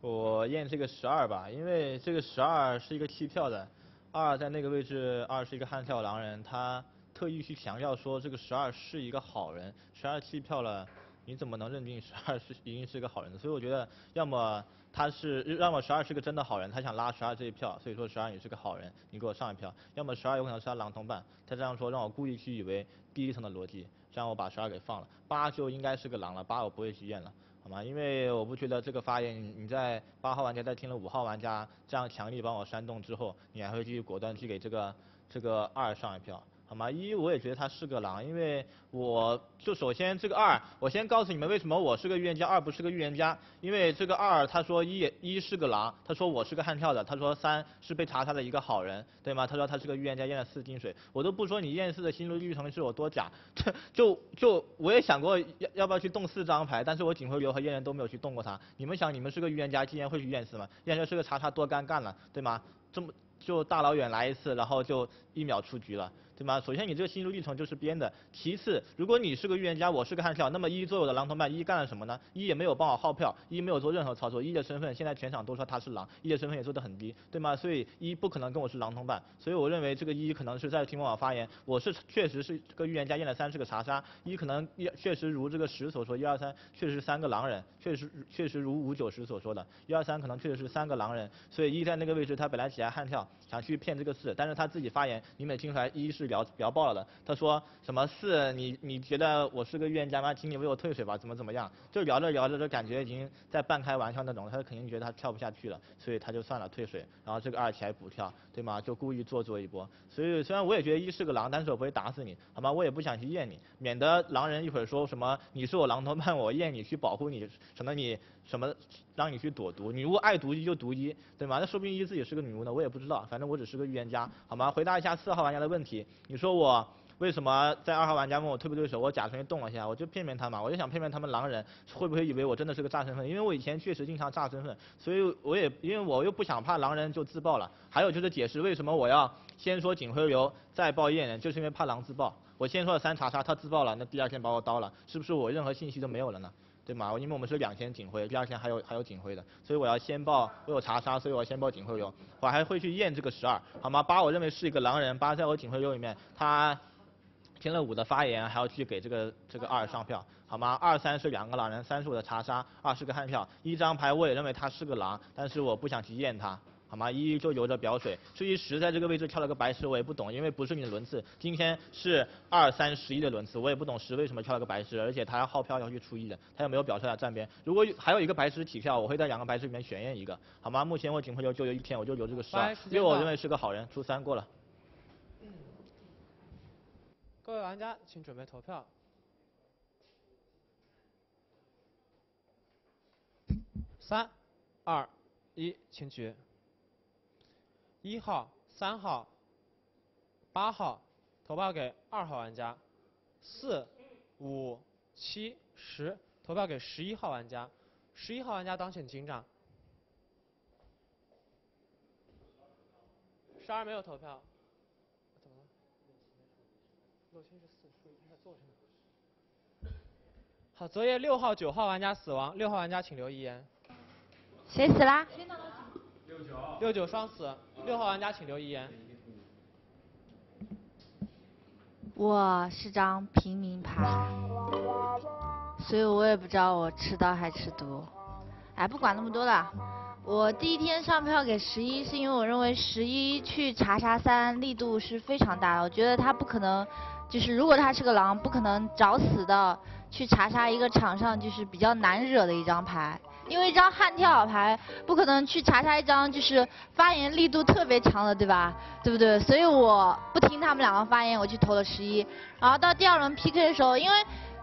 我验这个十二吧，因为这个十二是一个弃票的，二在那个位置，二是一个悍跳狼人，他特意去强调说这个十二是一个好人，十二弃票了，你怎么能认定十二是一定是一个好人？所以我觉得要么他是，要么十二是个真的好人，他想拉十二这一票，所以说十二你是个好人，你给我上一票；要么十二有可能是他狼同伴，他这样说让我故意去以为第一层的逻辑。这样我把十二给放了，八就应该是个狼了，八我不会去验了，好吗？因为我不觉得这个发言，你在八号玩家在听了五号玩家这样强力帮我煽动之后，你还会继续果断去给这个这个二上一票，好吗？一我也觉得他是个狼，因为我就首先这个二，我先告诉你们为什么我是个预言家，二不是个预言家，因为这个二他说一一是个狼，他说我是个悍跳的，他说三是被查杀的一个好人，对吗？他说他是个预言家，验了四金水，我都不说你验四的心路历程是有多假，就就我也想过要要不要去动四张牌，但是我警徽流和验人都没有去动过他。你们想你们是个预言家，竟然会去验四吗？验人是个查杀多尴尬了，对吗？这么就大老远来一次，然后就一秒出局了。对吗？首先你这个心路历程就是编的。其次，如果你是个预言家，我是个悍跳，那么一作为我的狼同伴，一干了什么呢？一也没有帮我号票，一没有做任何操作，一的身份现在全场都说他是狼，一的身份也做得很低，对吗？所以一不可能跟我是狼同伴。所以我认为这个一可能是在听我发言，我是确实是个预言家，验了三是个查杀，一可能一确实如这个十所说，一二三确实是三个狼人，确实确实如五九十所说的，一二三可能确实是三个狼人，所以一在那个位置他本来起来悍跳，想去骗这个四，但是他自己发言，你们听出来一是聊聊爆了的。他说什么四？你你觉得我是个预言家吗？请你为我退水吧，怎么怎么样？就聊着聊着，就感觉已经在半开玩笑那种。他肯定觉得他跳不下去了，所以他就算了退水。然后这个二起来补跳，对吗？就故意做作一波。所以虽然我也觉得一是个狼，但是我不会打死你，好吗？我也不想去验你，免得狼人一会儿说什么你是我狼同伴，我验你去保护你，什么你什么让你去躲毒。女巫爱毒一就毒一，对吗？那说不定一自己是个女巫呢，我也不知道。反正我只是个预言家，好吗？回答一下四号玩家的问题，你说我。为什么在二号玩家问我退不退手，我假装动了一下，我就骗骗他嘛，我就想骗骗他们狼人会不会以为我真的是个炸身份，因为我以前确实经常炸身份，所以我也因为我又不想怕狼人就自爆了。还有就是解释为什么我要先说警徽流再报验人，就是因为怕狼自爆。我先说了三查杀，他自爆了，那第二天把我刀了，是不是我任何信息都没有了呢？对吗？因为我们是两天警徽，第二天还有还有警徽的，所以我要先报我有查杀，所以我要先报警徽流，我还会去验这个十二，好吗？八我认为是一个狼人，八在我警徽流里面他。听了五的发言，还要去给这个这个二上票，好吗？二三是两个狼人，三是我的查杀，二是个悍票。一张牌我也认为他是个狼，但是我不想去验他，好吗？一就留着表水。至于十在这个位置跳了个白石，我也不懂，因为不是你的轮次。今天是二三十一的轮次，我也不懂十为什么跳了个白石，而且他要号票要去出一的，他又没有表出来站边。如果还有一个白石起票，我会在两个白石里面选验一个，好吗？目前我警徽流就留一天，我就留这个十二，因为我认为是个好人，出三过了。各位玩家，请准备投票。三、二、一，请举。一号、三号、八号，投票给二号玩家。四、五、七、十，投票给十一号玩家。十一号玩家当选警长。十二没有投票。好，昨夜六号、九号玩家死亡，六号玩家请留遗言。谁死啦？六九。六九双死，六号玩家请留遗言。我是张平民牌，所以我也不知道我吃刀还吃毒。哎，不管那么多了，我第一天上票给十一，是因为我认为十一去查杀三力度是非常大的，我觉得他不可能，就是如果他是个狼，不可能找死的。去查杀一个场上就是比较难惹的一张牌，因为一张悍跳牌不可能去查杀一张就是发言力度特别强的，对吧？对不对？所以我不听他们两个发言，我去投了十一。然后到第二轮 PK 的时候，因为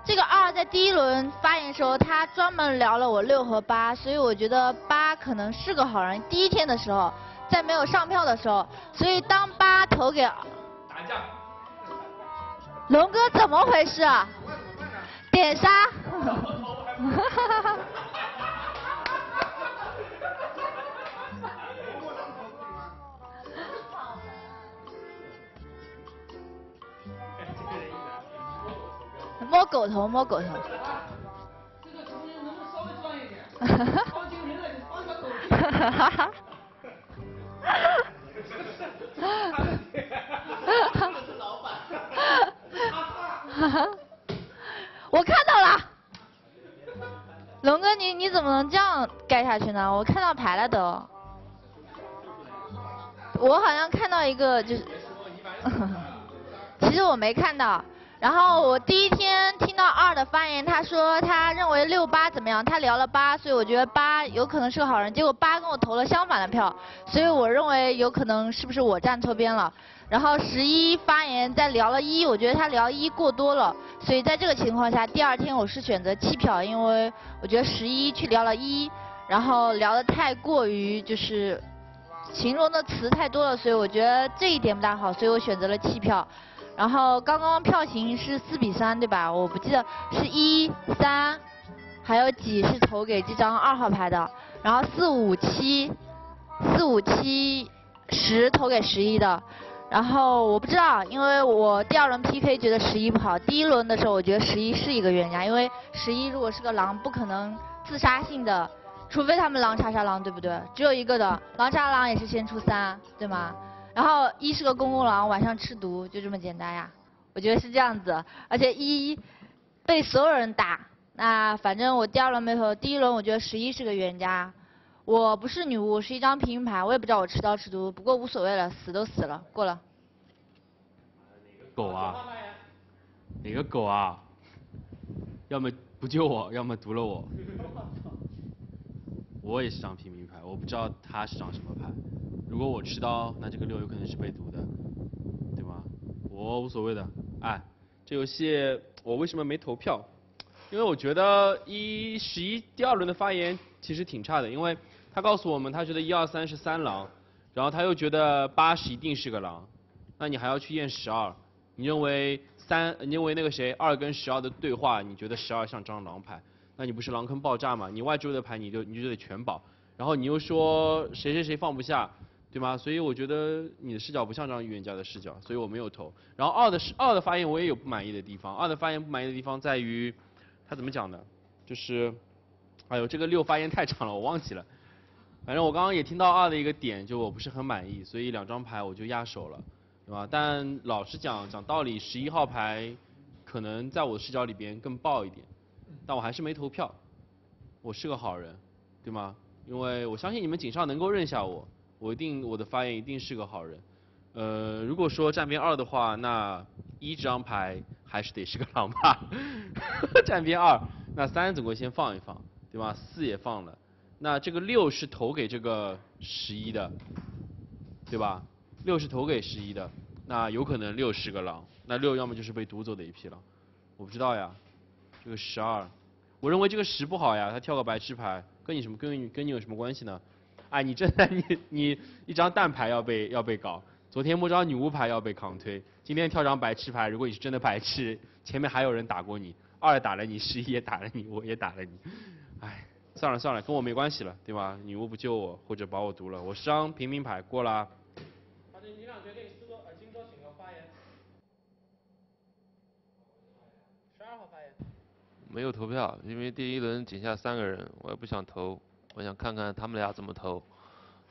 这个二在第一轮发言的时候，他专门聊了我六和八，所以我觉得八可能是个好人。第一天的时候，在没有上票的时候，所以当八投给打架，龙哥怎么回事？点杀！摸狗头，摸狗头。这个主持人能不能稍微专业点？放进人了，你放小狗哈哈哈。哈哈。我看到了，龙哥，你你怎么能这样盖下去呢？我看到牌了都，我好像看到一个就是，其实我没看到。然后我第一天听到二的发言，他说他认为六八怎么样？他聊了八，所以我觉得八有可能是个好人。结果八跟我投了相反的票，所以我认为有可能是不是我站错边了？然后十一发言在聊了一，我觉得他聊一过多了，所以在这个情况下，第二天我是选择弃票，因为我觉得十一去聊了一，然后聊的太过于就是形容的词太多了，所以我觉得这一点不大好，所以我选择了弃票。然后刚刚票型是四比三，对吧？我不记得是一三，还有几是投给这张二号牌的，然后四五七，四五七十投给十一的。然后我不知道，因为我第二轮 PK 觉得十一不好，第一轮的时候我觉得十一是一个冤家，因为十一如果是个狼，不可能自杀性的，除非他们狼查杀狼，对不对？只有一个的，狼查狼也是先出三，对吗？然后一是个公公狼，晚上吃毒，就这么简单呀。我觉得是这样子，而且一被所有人打，那反正我第二轮没投，第一轮我觉得十一是个冤家。我不是女巫，是一张平民牌，我也不知道我吃刀吃毒，不过无所谓了，死都死了，过了。狗啊？哪个狗啊？要么不救我，要么毒了我。我也是张平民牌，我不知道他是张什么牌。如果我吃刀，那这个六有可能是被毒的，对吗？我无所谓的。哎，这游戏我为什么没投票？因为我觉得一十一第二轮的发言其实挺差的，因为。他告诉我们，他觉得一二三是三狼，然后他又觉得八十一定是个狼，那你还要去验十二？你认为三？你认为那个谁二跟十二的对话？你觉得十二像张狼牌？那你不是狼坑爆炸吗？你外周的牌你就你就得全保，然后你又说谁谁谁放不下，对吗？所以我觉得你的视角不像张预言家的视角，所以我没有投。然后二的是二的发言我也有不满意的地方，二的发言不满意的地方在于他怎么讲的？就是，哎呦这个六发言太长了，我忘记了。反正我刚刚也听到二的一个点，就我不是很满意，所以两张牌我就压手了，对吧？但老实讲，讲道理，十一号牌可能在我的视角里边更爆一点，但我还是没投票。我是个好人，对吗？因为我相信你们井上能够认下我，我一定我的发言一定是个好人。呃，如果说站边二的话，那一这张牌还是得是个狼吧？站边二，那三总归先放一放，对吧？四也放了。那这个六是投给这个十一的，对吧？六是投给十一的，那有可能六是个狼，那六要么就是被毒走的一批狼，我不知道呀。这个十二，我认为这个十不好呀，他跳个白痴牌，跟你什么跟你跟你有什么关系呢？哎，你真的你你一张蛋牌要被要被搞，昨天摸张女巫牌要被扛推，今天跳张白痴牌，如果你是真的白痴，前面还有人打过你，二打了你，十一也打了你，我也打了你，哎。算了算了，跟我没关系了，对吧？女巫不救我，或者把我毒了，我是张平民牌，过了。反正你俩决定，四多呃金多请个发言。十二号发言。没有投票，因为第一轮井下三个人，我也不想投，我想看看他们俩怎么投，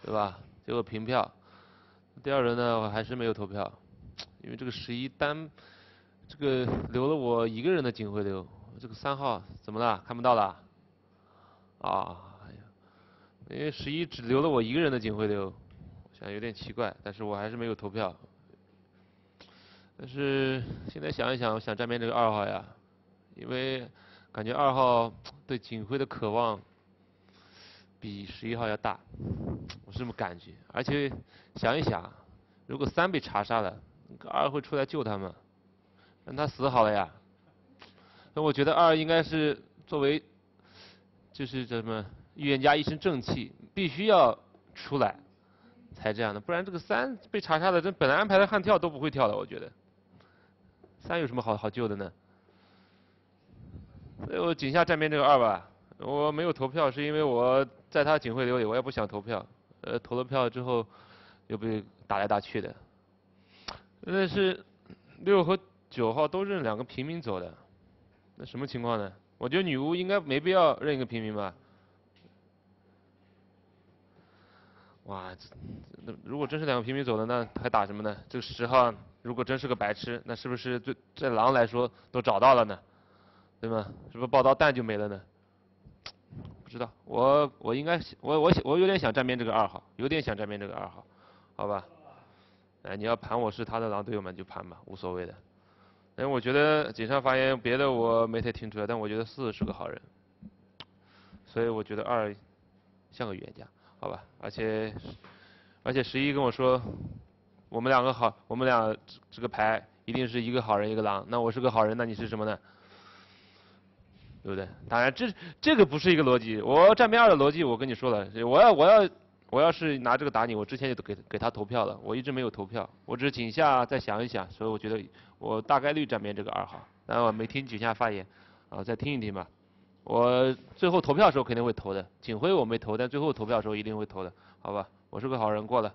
对吧？结果平票。第二轮呢，我还是没有投票，因为这个十一单，这个留了我一个人的警徽流，这个三号怎么了？看不到了？啊，哎呀，因为十一只留了我一个人的警徽流，我想有点奇怪，但是我还是没有投票。但是现在想一想，我想站边这个二号呀，因为感觉二号对警徽的渴望比十一号要大，我是这么感觉。而且想一想，如果三被查杀了，二会出来救他吗？让他死好了呀。那我觉得二应该是作为。就是什么预言家一身正气，必须要出来才这样的，不然这个三被查杀的，这本来安排的悍跳都不会跳的，我觉得。三有什么好好救的呢？所以我井下站边这个二吧，我没有投票，是因为我在他警徽流里，我也不想投票。呃，投了票之后又被打来打去的。那是六和九号都认两个平民走的，那什么情况呢？我觉得女巫应该没必要认一个平民吧？哇，那如果真是两个平民走的，那还打什么呢？这个十号如果真是个白痴，那是不是对这狼来说都找到了呢？对吗？是不是爆刀蛋就没了呢？知道，我我应该我我我有点想站边这个二号，有点想站边这个二号，好吧？哎，你要盘我是他的狼队友们就盘吧，无所谓的。哎，我觉得井上发言别的我没太听出来，但我觉得四是个好人，所以我觉得二像个预言家，好吧？而且而且十一跟我说我们两个好，我们俩这这个牌一定是一个好人一个狼。那我是个好人，那你是什么呢？对不对？当然这这个不是一个逻辑。我站边二的逻辑我跟你说了，我要我要我要是拿这个打你，我之前就给给他投票了，我一直没有投票，我只是井下再想一想，所以我觉得我大概率站边这个二号。但我没听井下发言，啊，再听一听吧。我最后投票的时候肯定会投的，警徽我没投，但最后投票的时候一定会投的，好吧？我是个好人，过了。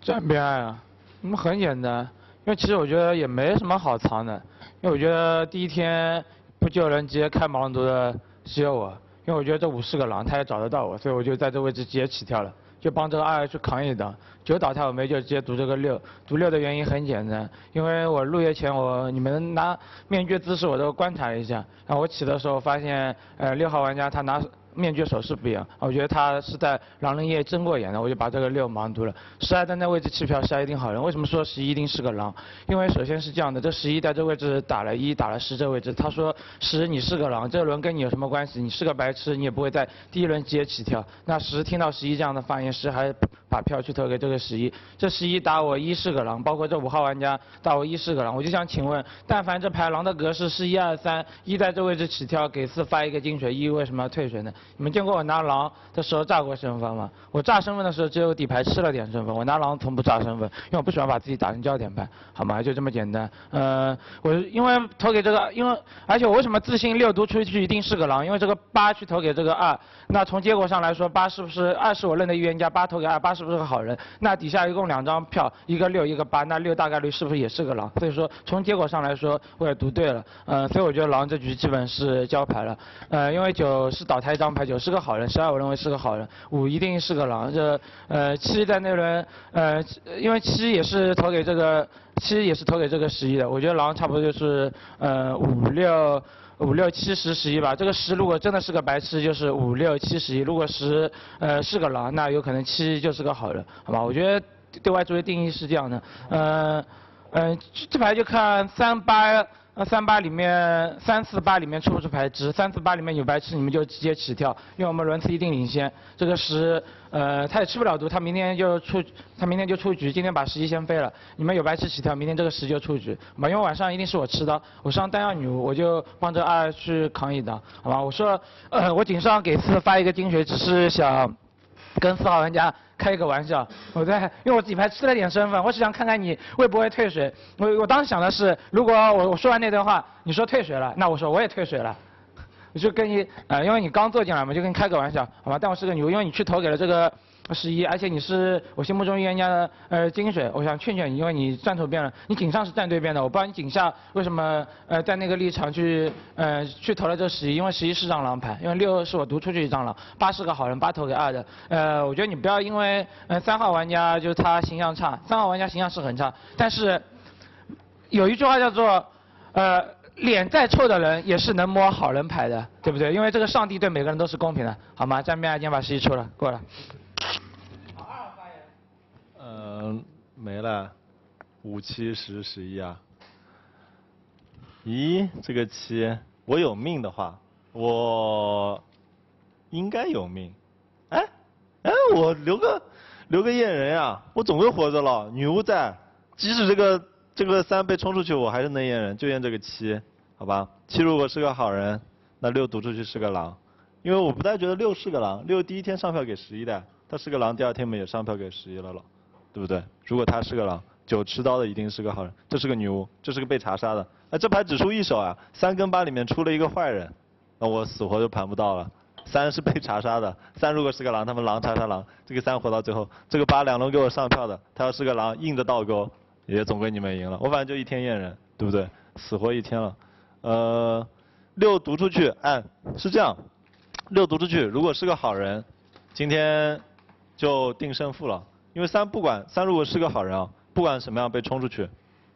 站边啊，那么很简单，因为其实我觉得也没什么好藏的，因为我觉得第一天不就有人直接开盲毒的只有我，因为我觉得这五是个狼，他也找得到我，所以我就在这位置直接起跳了，就帮这个二去扛一刀。九倒他我没就直接读这个六，读六的原因很简单，因为我入夜前我你们拿面具姿势我都观察了一下，然后我起的时候发现，呃六号玩家他拿。面具手势不一样，我觉得他是在狼人夜睁过眼的，我就把这个六盲读了。十二站在位置弃票，十二一定好人。为什么说十一一定是个狼？因为首先是这样的，这十一在这位置打了一打了十这位置，他说十你是个狼，这轮跟你有什么关系？你是个白痴，你也不会在第一轮直接起跳。那十听到十一这样的发言，十还把票去投给这个十一。这十一打我一是个狼，包括这五号玩家打我一是个狼，我就想请问，但凡这牌狼的格式是一二三，一在这位置起跳给四发一个金水，一为什么要退水呢？你们见过我拿狼的时候炸过身份吗？我炸身份的时候只有底牌吃了点身份，我拿狼从不炸身份，因为我不喜欢把自己打成焦点牌，好吗？就这么简单。呃，我因为投给这个，因为而且我为什么自信六读出去一定是个狼？因为这个八去投给这个二，那从结果上来说，八是不是二是我认的预言家，八投给二，八是不是个好人？那底下一共两张票，一个六一个八，那六大概率是不是也是个狼？所以说从结果上来说，我也读对了。嗯，所以我觉得狼这局基本是交牌了。呃，因为九是倒台一张牌，九是。个好人，十二我认为是个好人，五一定是个狼。这呃七在那轮呃，因为七也是投给这个七也是投给这个十一的，我觉得狼差不多就是呃五六五六七十十一吧。这个十如果真的是个白痴，就是五六七十一；如果十呃是个狼，那有可能七就是个好人，好吧？我觉得对外作为定义是这样的，嗯嗯，这牌就看三八。那三八里面三四八里面出不出牌直，三四八里面有白痴，你们就直接起跳，因为我们轮次一定领先。这个十，呃，他也吃不了毒，他明天就出，他明天就出局。今天把十一先飞了，你们有白痴起跳，明天这个十就出局，好吧？因为晚上一定是我吃刀，我上弹药女巫，我就帮着二去扛一刀，好吧？我说，呃，我顶上给四发一个金血，只是想跟四号玩家。开一个玩笑，我在，因为我底牌吃了点身份，我只想看看你会不会退水。我我当时想的是，如果我我说完那段话，你说退水了，那我说我也退水了。我就跟你，呃，因为你刚坐进来嘛，就跟你开个玩笑，好吧？但我是个女巫，因为你去投给了这个。十一，而且你是我心目中预言家的呃金水，我想劝劝你，因为你站错边了，你井上是站对边的，我不知道你井下为什么呃在那个立场去呃去投了这十一，因为十一是张狼牌，因为六是我读出去一张狼，八是个好人，八投给二的，呃我觉得你不要因为呃三号玩家就是他形象差，三号玩家形象是很差，但是有一句话叫做呃脸再臭的人也是能摸好人牌的，对不对？因为这个上帝对每个人都是公平的，好吗？站边已经把十一出了，过了。嗯，没了，五七十十一啊。咦，这个七，我有命的话，我应该有命。哎，哎，我留个留个验人呀，我总归活着了。女巫在，即使这个这个三被冲出去，我还是能验人，就验这个七，好吧？七如果是个好人，那六读出去是个狼，因为我不太觉得六是个狼。六第一天上票给十一的，他是个狼，第二天没有上票给十一了了。对不对？如果他是个狼，九持刀的一定是个好人。这是个女巫，这是个被查杀的。那这牌只出一手啊，三跟八里面出了一个坏人，那我死活就盘不到了。三是被查杀的，三如果是个狼，他们狼查杀狼，这个三活到最后，这个八两轮给我上票的，他要是个狼，硬着倒钩，也总归你们赢了。我反正就一天验人，对不对？死活一天了。呃，六读出去，哎，是这样，六读出去，如果是个好人，今天就定胜负了。因为三不管三如果是个好人啊，不管什么样被冲出去，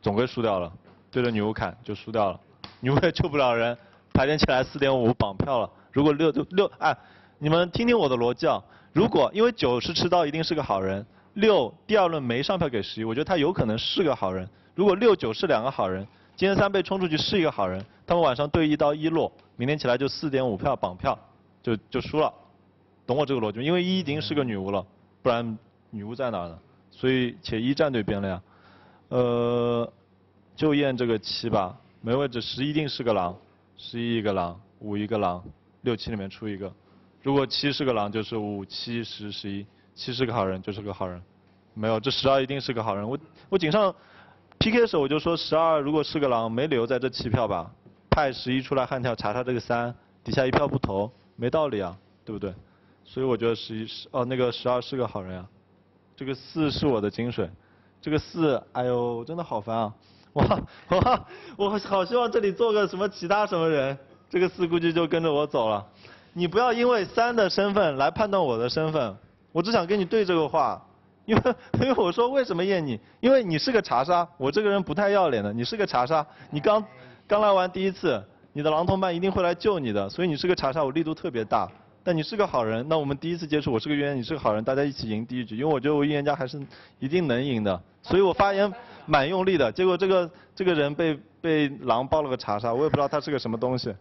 总归输掉了，对着女巫砍就输掉了，女巫也救不了人，排点起来四点五绑票了。如果六就六哎，你们听听我的逻辑啊，如果因为九是吃刀一定是个好人，六第二轮没上票给十一，我觉得他有可能是个好人。如果六九是两个好人，今天三被冲出去是一个好人，他们晚上对一刀一落，明天起来就四点五票绑票，就就输了，懂我这个逻辑？因为一已经是个女巫了。不然女巫在哪呢？所以且一战队变了呀。呃，就验这个七吧，没位置，十一定是个狼，十一一个狼，五一个狼，六七里面出一个。如果七是个狼，就是五七十十一，七是个好人就是个好人。没有，这十二一定是个好人。我我井上 PK 的时候我就说十二如果是个狼，没理由在这七票吧？派十一出来悍跳查查这个三，底下一票不投，没道理啊，对不对？所以我觉得十一是哦那个十二是个好人啊。这个四是我的金水，这个四，哎呦，真的好烦啊！我我我好希望这里做个什么其他什么人，这个四估计就跟着我走了。你不要因为三的身份来判断我的身份，我只想跟你对这个话，因为 因为我说为什么验你，因为你是个查杀，我这个人不太要脸的，你是个查杀，你刚刚来玩第一次，你的狼同伴一定会来救你的，所以你是个查杀，我力度特别大。但你是个好人，那我们第一次接触，我是个预言，你是个好人，大家一起赢第一局，因为我觉得我预言家还是一定能赢的，所以我发言蛮用力的，结果这个这个人被被狼爆了个查杀，我也不知道他是个什么东西，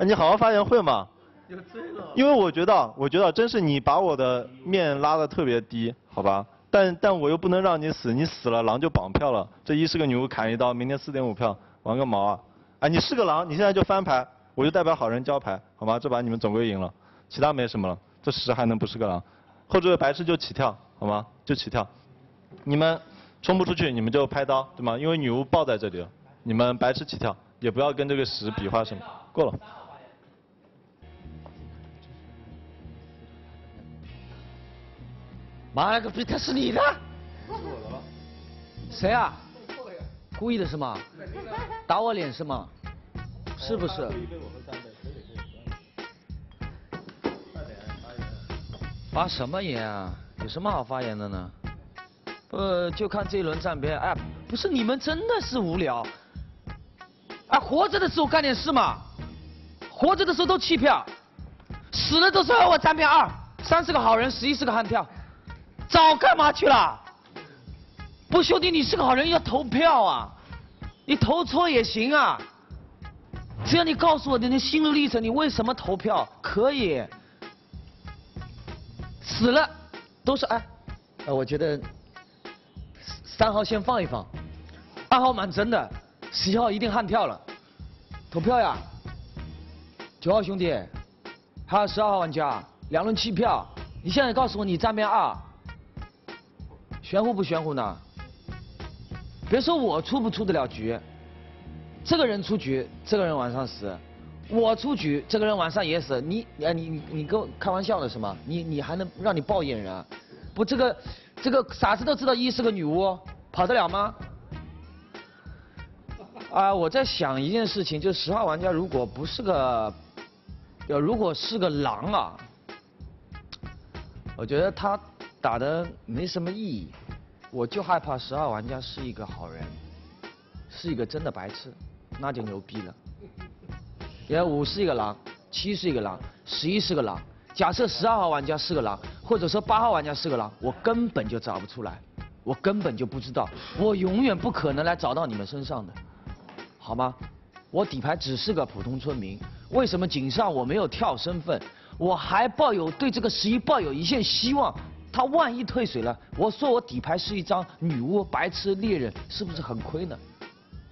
你好好发言会吗？有罪了。因为我觉得，我觉得真是你把我的面拉的特别低，好吧？但但我又不能让你死，你死了狼就绑票了，这一是个女巫砍一刀，明天四点五票，玩个毛啊！哎，你是个狼，你现在就翻牌，我就代表好人交牌，好吗？这把你们总归赢了。其他没什么了，这十还能不是个狼？后置位白痴就起跳，好吗？就起跳。你们冲不出去，你们就拍刀，对吗？因为女巫抱在这里了。你们白痴起跳，也不要跟这个十比划什么。过了。妈了个逼，他是你的？是我的吗。谁啊？故意的是吗？打我脸是吗？是不是？发什么言啊？有什么好发言的呢？呃就看这一轮站边？哎，不是你们真的是无聊。哎，活着的时候干点事嘛。活着的时候都弃票，死了都说我站边二，三是个好人，十一是个悍跳，早干嘛去了？不，兄弟，你是个好人要投票啊，你投错也行啊。只要你告诉我你的心路历程，你为什么投票可以？死了，都是哎，呃，我觉得三号先放一放，二号蛮真的，十一号一定悍跳了，投票呀！九号兄弟，还有十二号玩家，两轮弃票，你现在告诉我你站边二，玄乎不玄乎呢？别说我出不出得了局，这个人出局，这个人晚上死。我出局，这个人晚上也死。你，你你跟我开玩笑的是吗？你你还能让你抱怨人？不，这个这个傻子都知道一是个女巫，跑得了吗？啊，我在想一件事情，就十号玩家如果不是个，要如果是个狼啊，我觉得他打的没什么意义。我就害怕十号玩家是一个好人，是一个真的白痴，那就牛逼了。也五是一个狼，七是一个狼，十一是个狼。假设十二号玩家是个狼，或者说八号玩家是个狼，我根本就找不出来，我根本就不知道，我永远不可能来找到你们身上的，好吗？我底牌只是个普通村民，为什么井上我没有跳身份？我还抱有对这个十一抱有一线希望，他万一退水了，我说我底牌是一张女巫、白痴、猎人，是不是很亏呢？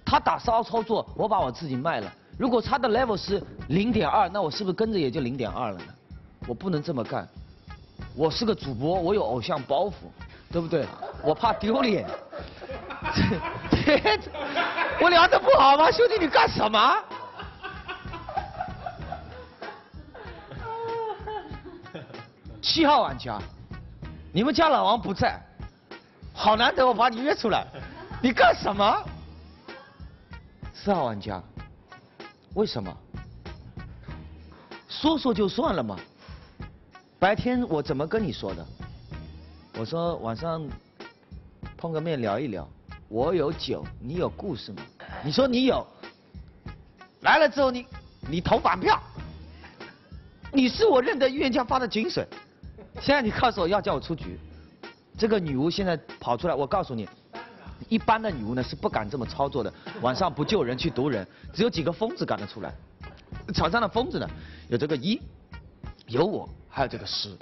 他打骚操作，我把我自己卖了。如果他的 level 是零点二，那我是不是跟着也就零点二了呢？我不能这么干，我是个主播，我有偶像包袱，对不对？我怕丢脸。我聊的不好吗，兄弟？你干什么？七号玩家，你们家老王不在，好难得我把你约出来，你干什么？四号玩家。为什么？说说就算了嘛。白天我怎么跟你说的？我说晚上碰个面聊一聊。我有酒，你有故事吗？你说你有。来了之后你你投反票。你是我认得预言家发的精神。现在你告诉我要叫我出局。这个女巫现在跑出来，我告诉你。一般的女巫呢是不敢这么操作的，晚上不救人去毒人，只有几个疯子干得出来。场上的疯子呢，有这个一，有我，还有这个十，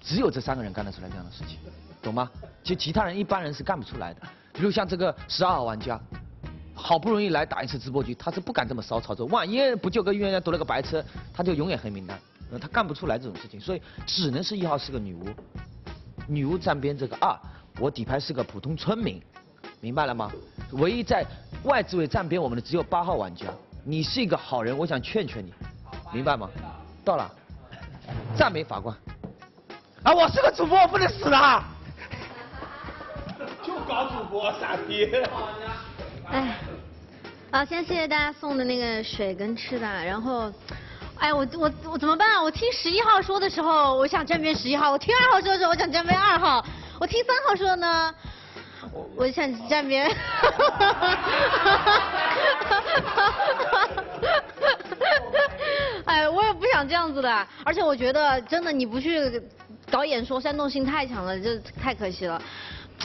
只有这三个人干得出来这样的事情。懂吗？其实其他人一般人是干不出来的。比如像这个十二号玩家，好不容易来打一次直播局，他是不敢这么骚操作，万一不救个预言家夺了个白车，他就永远黑名单，那他干不出来这种事情，所以只能是一号是个女巫，女巫站边这个二，我底牌是个普通村民，明白了吗？唯一在外置位站边我们的只有八号玩家，你是一个好人，我想劝劝你，明白吗？到了，赞美法官。啊，我是个主播，我不能死的。就搞主播，傻逼。哎，啊，先谢谢大家送的那个水跟吃的，然后，哎，我我我怎么办啊？我听十一号说的时候，我想站边十一号；我听二号说的时候，我想站边二号；我听三号说呢，我想站边。哎，我也不想这样子的，而且我觉得真的你不去搞演说，煽动性太强了，这太可惜了。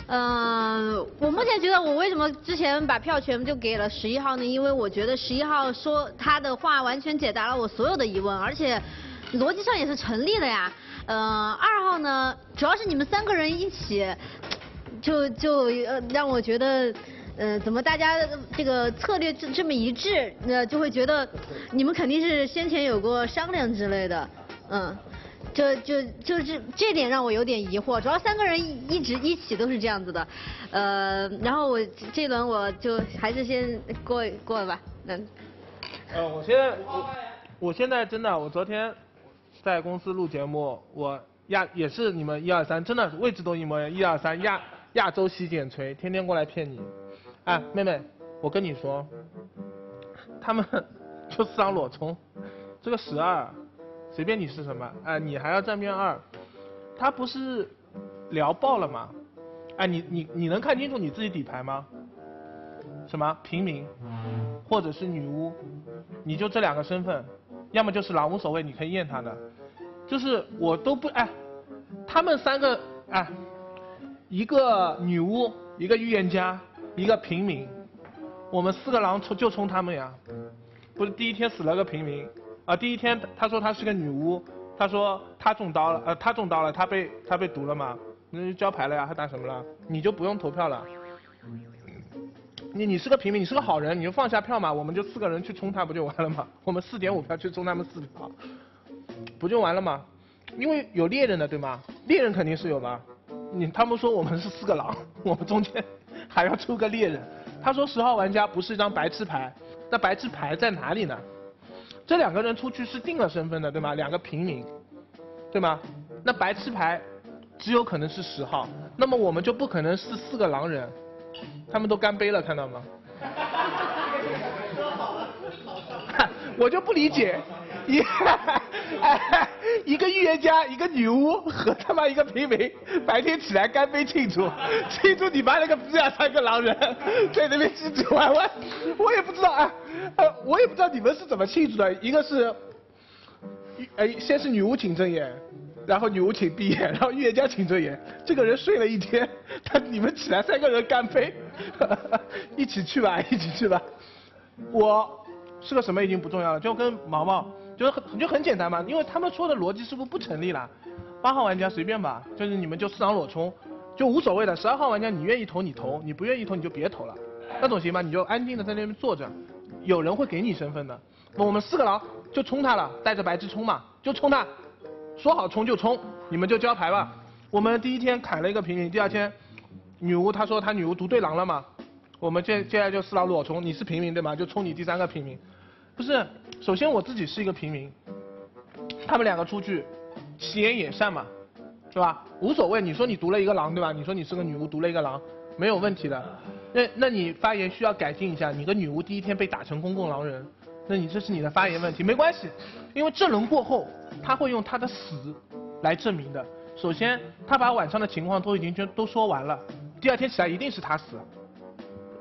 嗯、我目前觉得我为什么之前把票全部就给了十一号呢？因为我觉得十一号说他的话完全解答了我所有的疑问，而且逻辑上也是成立的呀。呃，二号呢，主要是你们三个人一起，就就呃让我觉得。呃，怎么大家这个策略这这么一致？那就会觉得你们肯定是先前有过商量之类的，嗯，就就就是这点让我有点疑惑。主要三个人一一直一起都是这样子的，呃，然后我这轮我就还是先过过吧，嗯。呃，我现在我我现在真的，我昨天在公司录节目，我压也是你们一二三，真的位置都一模一样，一二三压亚洲洗剪吹，天天过来骗你。哎，妹妹，我跟你说，他们就四张裸冲，这个十二，随便你是什么，哎，你还要站边二，他不是聊爆了吗？哎，你你你能看清楚你自己底牌吗？什么平民，或者是女巫，你就这两个身份，要么就是狼无所谓，你可以验他的，就是我都不哎，他们三个哎，一个女巫，一个预言家。一个平民，我们四个狼冲就冲他们呀，不是第一天死了个平民啊，第一天他说他是个女巫，他说他中刀了，呃他中刀了，他被他被毒了嘛，那就交牌了呀，还打什么了？你就不用投票了，你你是个平民，你是个好人，你就放下票嘛，我们就四个人去冲他不就完了吗？我们四点五票去冲他们四票，不就完了吗？因为有猎人的对吗？猎人肯定是有吧，你他们说我们是四个狼，我们中间。还要出个猎人，他说十号玩家不是一张白痴牌，那白痴牌在哪里呢？这两个人出去是定了身份的，对吗？两个平民，对吗？那白痴牌只有可能是十号，那么我们就不可能是四个狼人，他们都干杯了，看到吗？我就不理解，一 哎一个预言家，一个女巫和他妈一个平民，白天起来干杯庆祝，庆祝你妈那个逼啊三个狼人在那边唧唧歪歪，我也不知道啊，呃，我也不知道你们是怎么庆祝的，一个是，哎，先是女巫请睁眼，然后女巫请闭眼，然后预言家请睁眼，这个人睡了一天，他你们起来三个人干杯，一起去吧，一起去吧，我。是个什么已经不重要了，就跟毛毛，就是很就很简单嘛，因为他们说的逻辑是不是不成立了？八号玩家随便吧，就是你们就四狼裸冲，就无所谓的。十二号玩家你愿意投你投，你不愿意投你就别投了，那总行吧？你就安静的在那边坐着，有人会给你身份的。我们四个狼就冲他了，带着白痴冲嘛，就冲他，说好冲就冲，你们就交牌吧。我们第一天砍了一个平民，第二天女巫她说她女巫读对狼了嘛，我们接接下来就四狼裸冲，你是平民对吗？就冲你第三个平民。不是，首先我自己是一个平民，他们两个出去，其言也善嘛，是吧？无所谓，你说你毒了一个狼，对吧？你说你是个女巫毒了一个狼，没有问题的。那那你发言需要改进一下，你个女巫第一天被打成公共狼人，那你这是你的发言问题，没关系，因为这轮过后他会用他的死来证明的。首先他把晚上的情况都已经全都说完了，第二天起来一定是他死，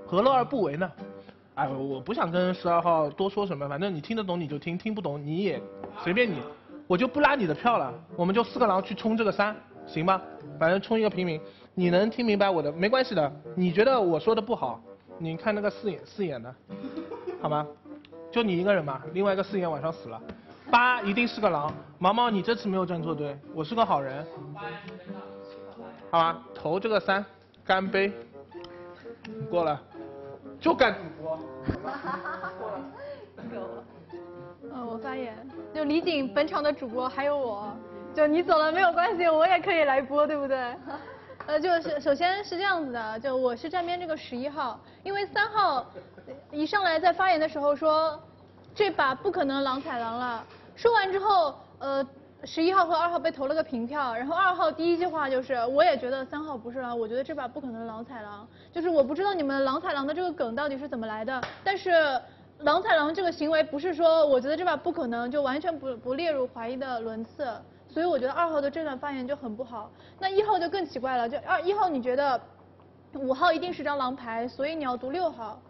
何乐而不为呢？哎，我不想跟十二号多说什么，反正你听得懂你就听，听不懂你也随便你，我就不拉你的票了，我们就四个狼去冲这个三，行吧？反正冲一个平民，你能听明白我的没关系的，你觉得我说的不好，你看那个四眼四眼的，好吗？就你一个人嘛，另外一个四眼晚上死了，八一定是个狼，毛毛你这次没有站错队，我是个好人。好吧？投这个三，干杯，过了，就干主播。嗯，我发言。就李锦本场的主播还有我，就你走了没有关系，我也可以来播，对不对？呃，就是首先是这样子的，就我是站边这个十一号，因为三号一上来在发言的时候说这把不可能狼踩狼了，说完之后，呃，十一号和二号被投了个平票，然后二号第一句话就是我也觉得三号不是狼，我觉得这把不可能狼踩狼，就是我不知道你们狼踩狼的这个梗到底是怎么来的，但是。狼踩狼这个行为不是说我觉得这把不可能就完全不不列入怀疑的轮次，所以我觉得二号的这段发言就很不好。那一号就更奇怪了，就二一号你觉得五号一定是张狼牌，所以你要读六号，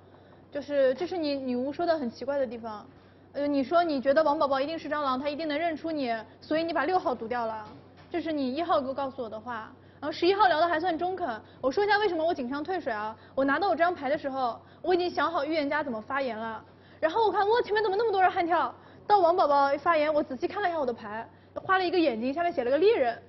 就是这是你女巫说的很奇怪的地方。呃，你说你觉得王宝宝一定是张狼，他一定能认出你，所以你把六号读掉了，这是你一号哥告诉我的话。然后十一号聊的还算中肯，我说一下为什么我锦上退水啊？我拿到我这张牌的时候，我已经想好预言家怎么发言了。然后我看，哇，前面怎么那么多人悍跳？到王宝宝发言，我仔细看了一下我的牌，画了一个眼睛，下面写了个猎人。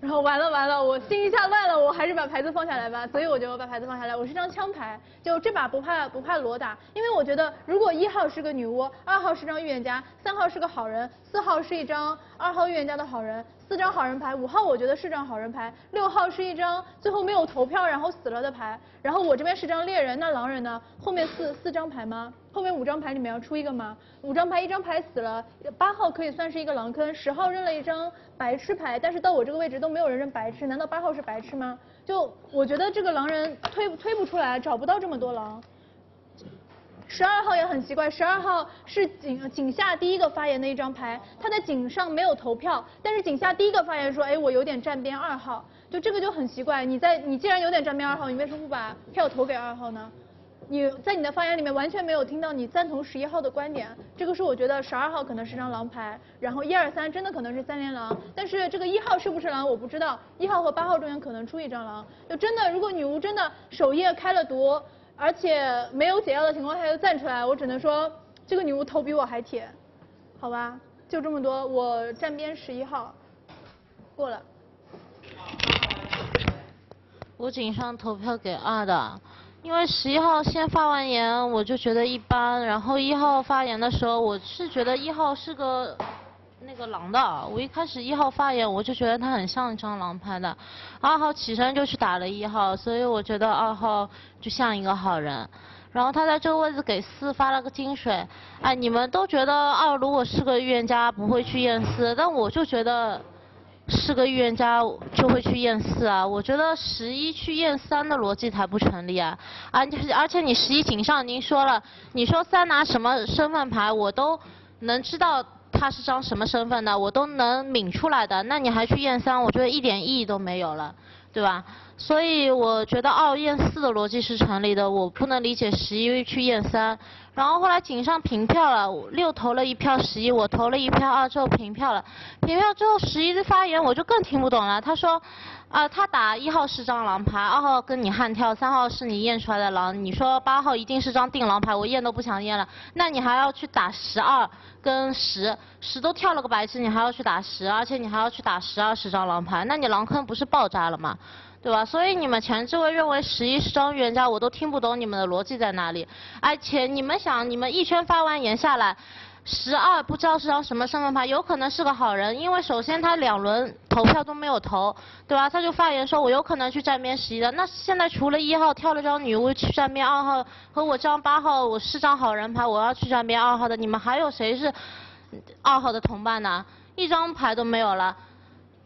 然后完了完了，我心一下乱了，我还是把牌子放下来吧。所以我就把牌子放下来，我是张枪牌，就这把不怕不怕裸打，因为我觉得如果一号是个女巫，二号是张预言家，三号是个好人，四号是一张二号预言家的好人，四张好人牌，五号我觉得是张好人牌，六号是一张最后没有投票然后死了的牌，然后我这边是张猎人，那狼人呢？后面四四张牌吗？后面五张牌里面要出一个吗？五张牌一张牌死了，八号可以算是一个狼坑，十号扔了一张白痴牌，但是到我这个位置都没有人扔白痴，难道八号是白痴吗？就我觉得这个狼人推推不出来，找不到这么多狼。十二号也很奇怪，十二号是井井下第一个发言的一张牌，他在井上没有投票，但是井下第一个发言说，哎，我有点站边二号，就这个就很奇怪，你在你既然有点站边二号，你为什么不把票投给二号呢？你在你的发言里面完全没有听到你赞同十一号的观点，这个是我觉得十二号可能是张狼牌，然后一二三真的可能是三连狼，但是这个一号是不是狼我不知道，一号和八号中间可能出一张狼，就真的如果女巫真的首页开了毒，而且没有解药的情况下又站出来，我只能说这个女巫头比我还铁，好吧，就这么多，我站边十一号，过了。我锦上投票给二的。因为十一号先发完言，我就觉得一般。然后一号发言的时候，我是觉得一号是个那个狼的。我一开始一号发言，我就觉得他很像一张狼牌的。二号起身就去打了一号，所以我觉得二号就像一个好人。然后他在这个位置给四发了个金水。哎，你们都觉得二如果是个预言家不会去验四，但我就觉得。是个预言家就会去验四啊，我觉得十一去验三的逻辑才不成立啊，而且而且你十一警上您说了，你说三拿什么身份牌我都能知道他是张什么身份的，我都能抿出来的，那你还去验三，我觉得一点意义都没有了，对吧？所以我觉得二验四的逻辑是成立的，我不能理解十一去验三。然后后来井上平票了，六投了一票十一，我投了一票二之后平票了。平票之后十一的发言我就更听不懂了。他说，啊他打一号是张狼牌，二号跟你悍跳，三号是你验出来的狼。你说八号一定是张定狼牌，我验都不想验了。那你还要去打十二跟十，十都跳了个白痴，你还要去打十，而且你还要去打十二是张狼牌，那你狼坑不是爆炸了吗？对吧？所以你们前置位认为十一是张预言家，我都听不懂你们的逻辑在哪里。而且你们想，你们一圈发完言下来，十二不知道是张什么身份牌，有可能是个好人，因为首先他两轮投票都没有投，对吧？他就发言说我有可能去站边十一的。那现在除了一号跳了张女巫去站边二号，和我张八号我是张好人牌，我要去站边二号的，你们还有谁是二号的同伴呢？一张牌都没有了。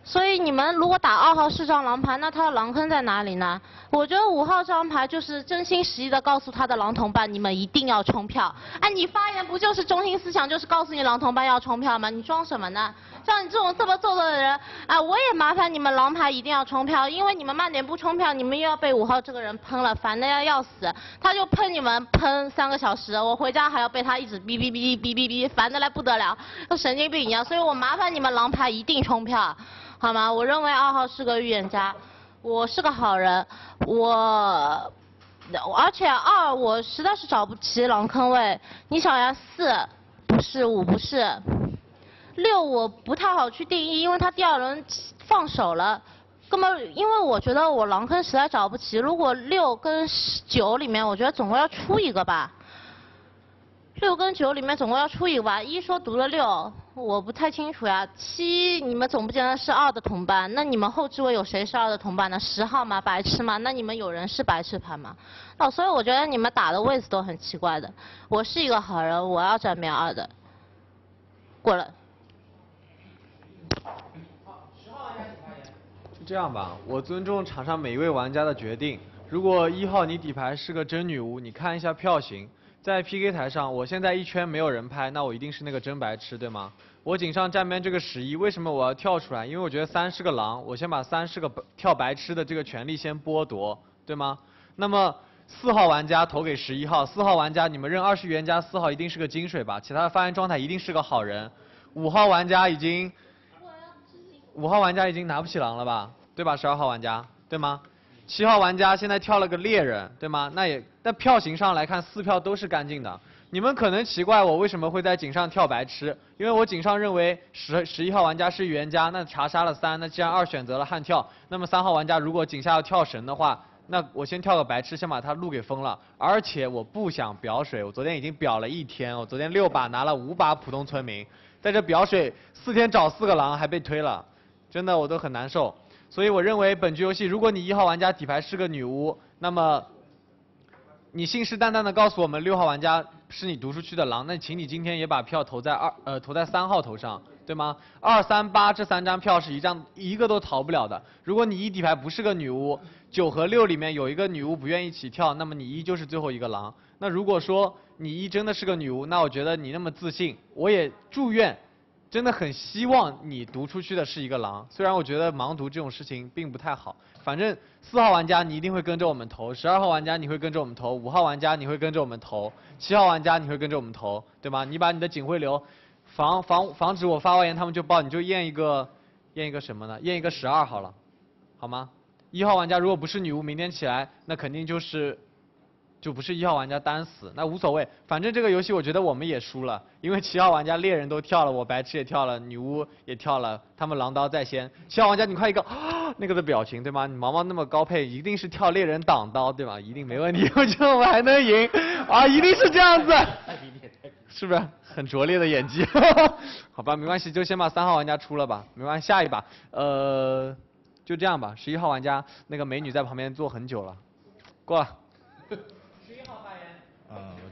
所以你们如果打二号是张狼牌，那他的狼坑在哪里呢？我觉得五号这张牌就是真心实意的告诉他的狼同伴，你们一定要冲票。哎，你发言不就是中心思想，就是告诉你狼同伴要冲票吗？你装什么呢？像你这种这么做作的人，啊，我也麻烦你们狼牌一定要冲票，因为你们慢点不冲票，你们又要被五号这个人喷了，烦的要要死。他就喷你们喷三个小时，我回家还要被他一直哔哔哔哔哔哔，烦的来不得了，跟神经病一样。所以我麻烦你们狼牌一定冲票。好吗？我认为二号是个预言家，我是个好人，我，而且二我实在是找不齐狼坑位。你想呀，四不是，五不是，六我不太好去定义，因为他第二轮放手了，那么因为我觉得我狼坑实在找不齐，如果六跟九里面，我觉得总共要出一个吧。六跟九里面总共要出一个吧，一说读了六，我不太清楚呀。七你们总不见得是二的同伴，那你们后置位有谁是二的同伴呢？十号吗？白痴吗？那你们有人是白痴牌吗？哦，所以我觉得你们打的位置都很奇怪的。我是一个好人，我要站面二的。过了。就这样吧，我尊重场上每一位玩家的决定。如果一号你底牌是个真女巫，你看一下票型。在 PK 台上，我现在一圈没有人拍，那我一定是那个真白痴，对吗？我井上站边这个十一，为什么我要跳出来？因为我觉得三是个狼，我先把三是个跳白痴的这个权利先剥夺，对吗？那么四号玩家投给十一号，四号玩家你们认二十元加四号一定是个金水吧？其他的发言状态一定是个好人。五号玩家已经，五号玩家已经拿不起狼了吧？对吧？十二号玩家，对吗？七号玩家现在跳了个猎人，对吗？那也，那票型上来看，四票都是干净的。你们可能奇怪我为什么会在井上跳白痴，因为我井上认为十十一号玩家是预言家，那查杀了三，那既然二选择了悍跳，那么三号玩家如果井下要跳神的话，那我先跳个白痴，先把他路给封了。而且我不想表水，我昨天已经表了一天，我昨天六把拿了五把普通村民，在这表水四天找四个狼还被推了，真的我都很难受。所以我认为本局游戏，如果你一号玩家底牌是个女巫，那么你信誓旦旦的告诉我们六号玩家是你读出去的狼，那请你今天也把票投在二呃投在三号头上，对吗？二三八这三张票是一张一个都逃不了的。如果你一底牌不是个女巫，九和六里面有一个女巫不愿意起跳，那么你一就是最后一个狼。那如果说你一真的是个女巫，那我觉得你那么自信，我也祝愿。真的很希望你读出去的是一个狼，虽然我觉得盲读这种事情并不太好。反正四号玩家你一定会跟着我们投，十二号玩家你会跟着我们投，五号玩家你会跟着我们投，七号玩家你会跟着我们投，对吗？你把你的警徽流防防防止我发完言他们就爆，你就验一个验一个什么呢？验一个十二好了，好吗？一号玩家如果不是女巫，明天起来那肯定就是。就不是一号玩家单死，那无所谓，反正这个游戏我觉得我们也输了，因为七号玩家猎人都跳了，我白痴也跳了，女巫也跳了，他们狼刀在先。七号玩家你快一个啊那个的表情对吗？你毛毛那么高配，一定是跳猎人挡刀对吧？一定没问题，我觉得我们还能赢啊，一定是这样子，是不是很拙劣的演技？好吧，没关系，就先把三号玩家出了吧，没关系，下一把，呃，就这样吧，十一号玩家那个美女在旁边坐很久了，过了。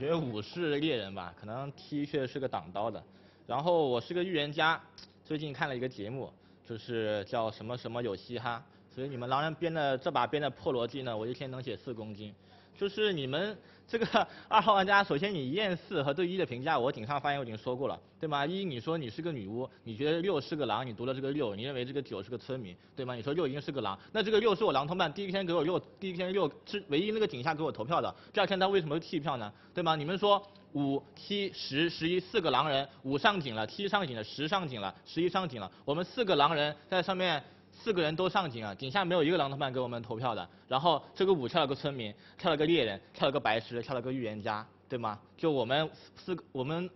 嗯，我觉得五是猎人吧，可能 T 确实是个挡刀的。然后我是个预言家，最近看了一个节目，就是叫什么什么有嘻哈，所以你们狼人编的这把编的破逻辑呢，我一天能写四公斤。就是你们这个 二号玩家，首先你验四和对一的评价，我顶上发言我已经说过了，对吗？一你说你是个女巫，你觉得六是个狼，你读了这个六，你认为这个九是个村民，对吗？你说六一定是个狼，那这个六是我狼同伴，第一天给我六，第一天六是唯一那个井下给我投票的，第二天他为什么弃票呢？对吗？你们说五七十十一四个狼人，五上井了，七上井了，十上井了，十一上井了，我们四个狼人在上面。四个人都上井啊，井下没有一个狼同伴给我们投票的。然后这个五跳了个村民，跳了个猎人，跳了个白痴，跳了个预言家，对吗？就我们四个我们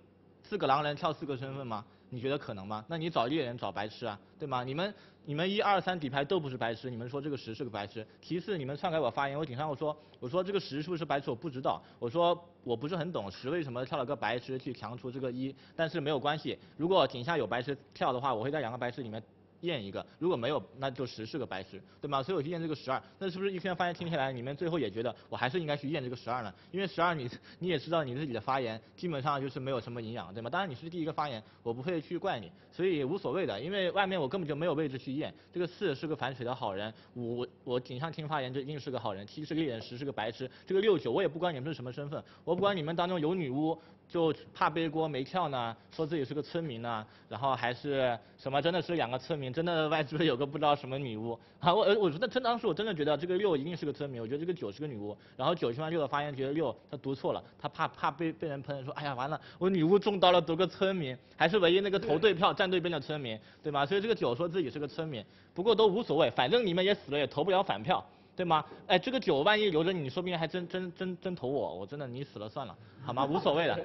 四个狼人跳四个身份吗？你觉得可能吗？那你找猎人找白痴啊，对吗？你们你们一二三底牌都不是白痴，你们说这个十是个白痴。其次你们篡改我发言，我顶上我说我说这个十是不是白痴我不知道，我说我不是很懂十为什么跳了个白痴去强除这个一，但是没有关系，如果井下有白痴跳的话，我会在两个白痴里面。验一个，如果没有，那就十是个白痴，对吗？所以我去验这个十二，那是不是一圈发言听起来，你们最后也觉得我还是应该去验这个十二呢？因为十二你你也知道你自己的发言基本上就是没有什么营养，对吗？当然你是第一个发言，我不会去怪你，所以无所谓的，因为外面我根本就没有位置去验。这个四是个反水的好人，五我井上听发言就一定是个好人，七是个猎人，十是个白痴，这个六九我也不管你们是什么身份，我不管你们当中有女巫。就怕背锅没跳呢，说自己是个村民呢，然后还是什么真的是两个村民，真的外置有个不知道什么女巫。啊，我我觉得真当时我真的觉得这个六一定是个村民，我觉得这个九是个女巫。然后九听完六的发言，觉得六他读错了，他怕怕被被人喷，说哎呀完了，我女巫中刀了，读个村民，还是唯一那个投对票站对边的村民，对吗？所以这个九说自己是个村民，不过都无所谓，反正你们也死了，也投不了反票，对吗？哎，这个九万一留着你，说不定还真真真真投我，我真的你死了算了，好吗？无所谓的。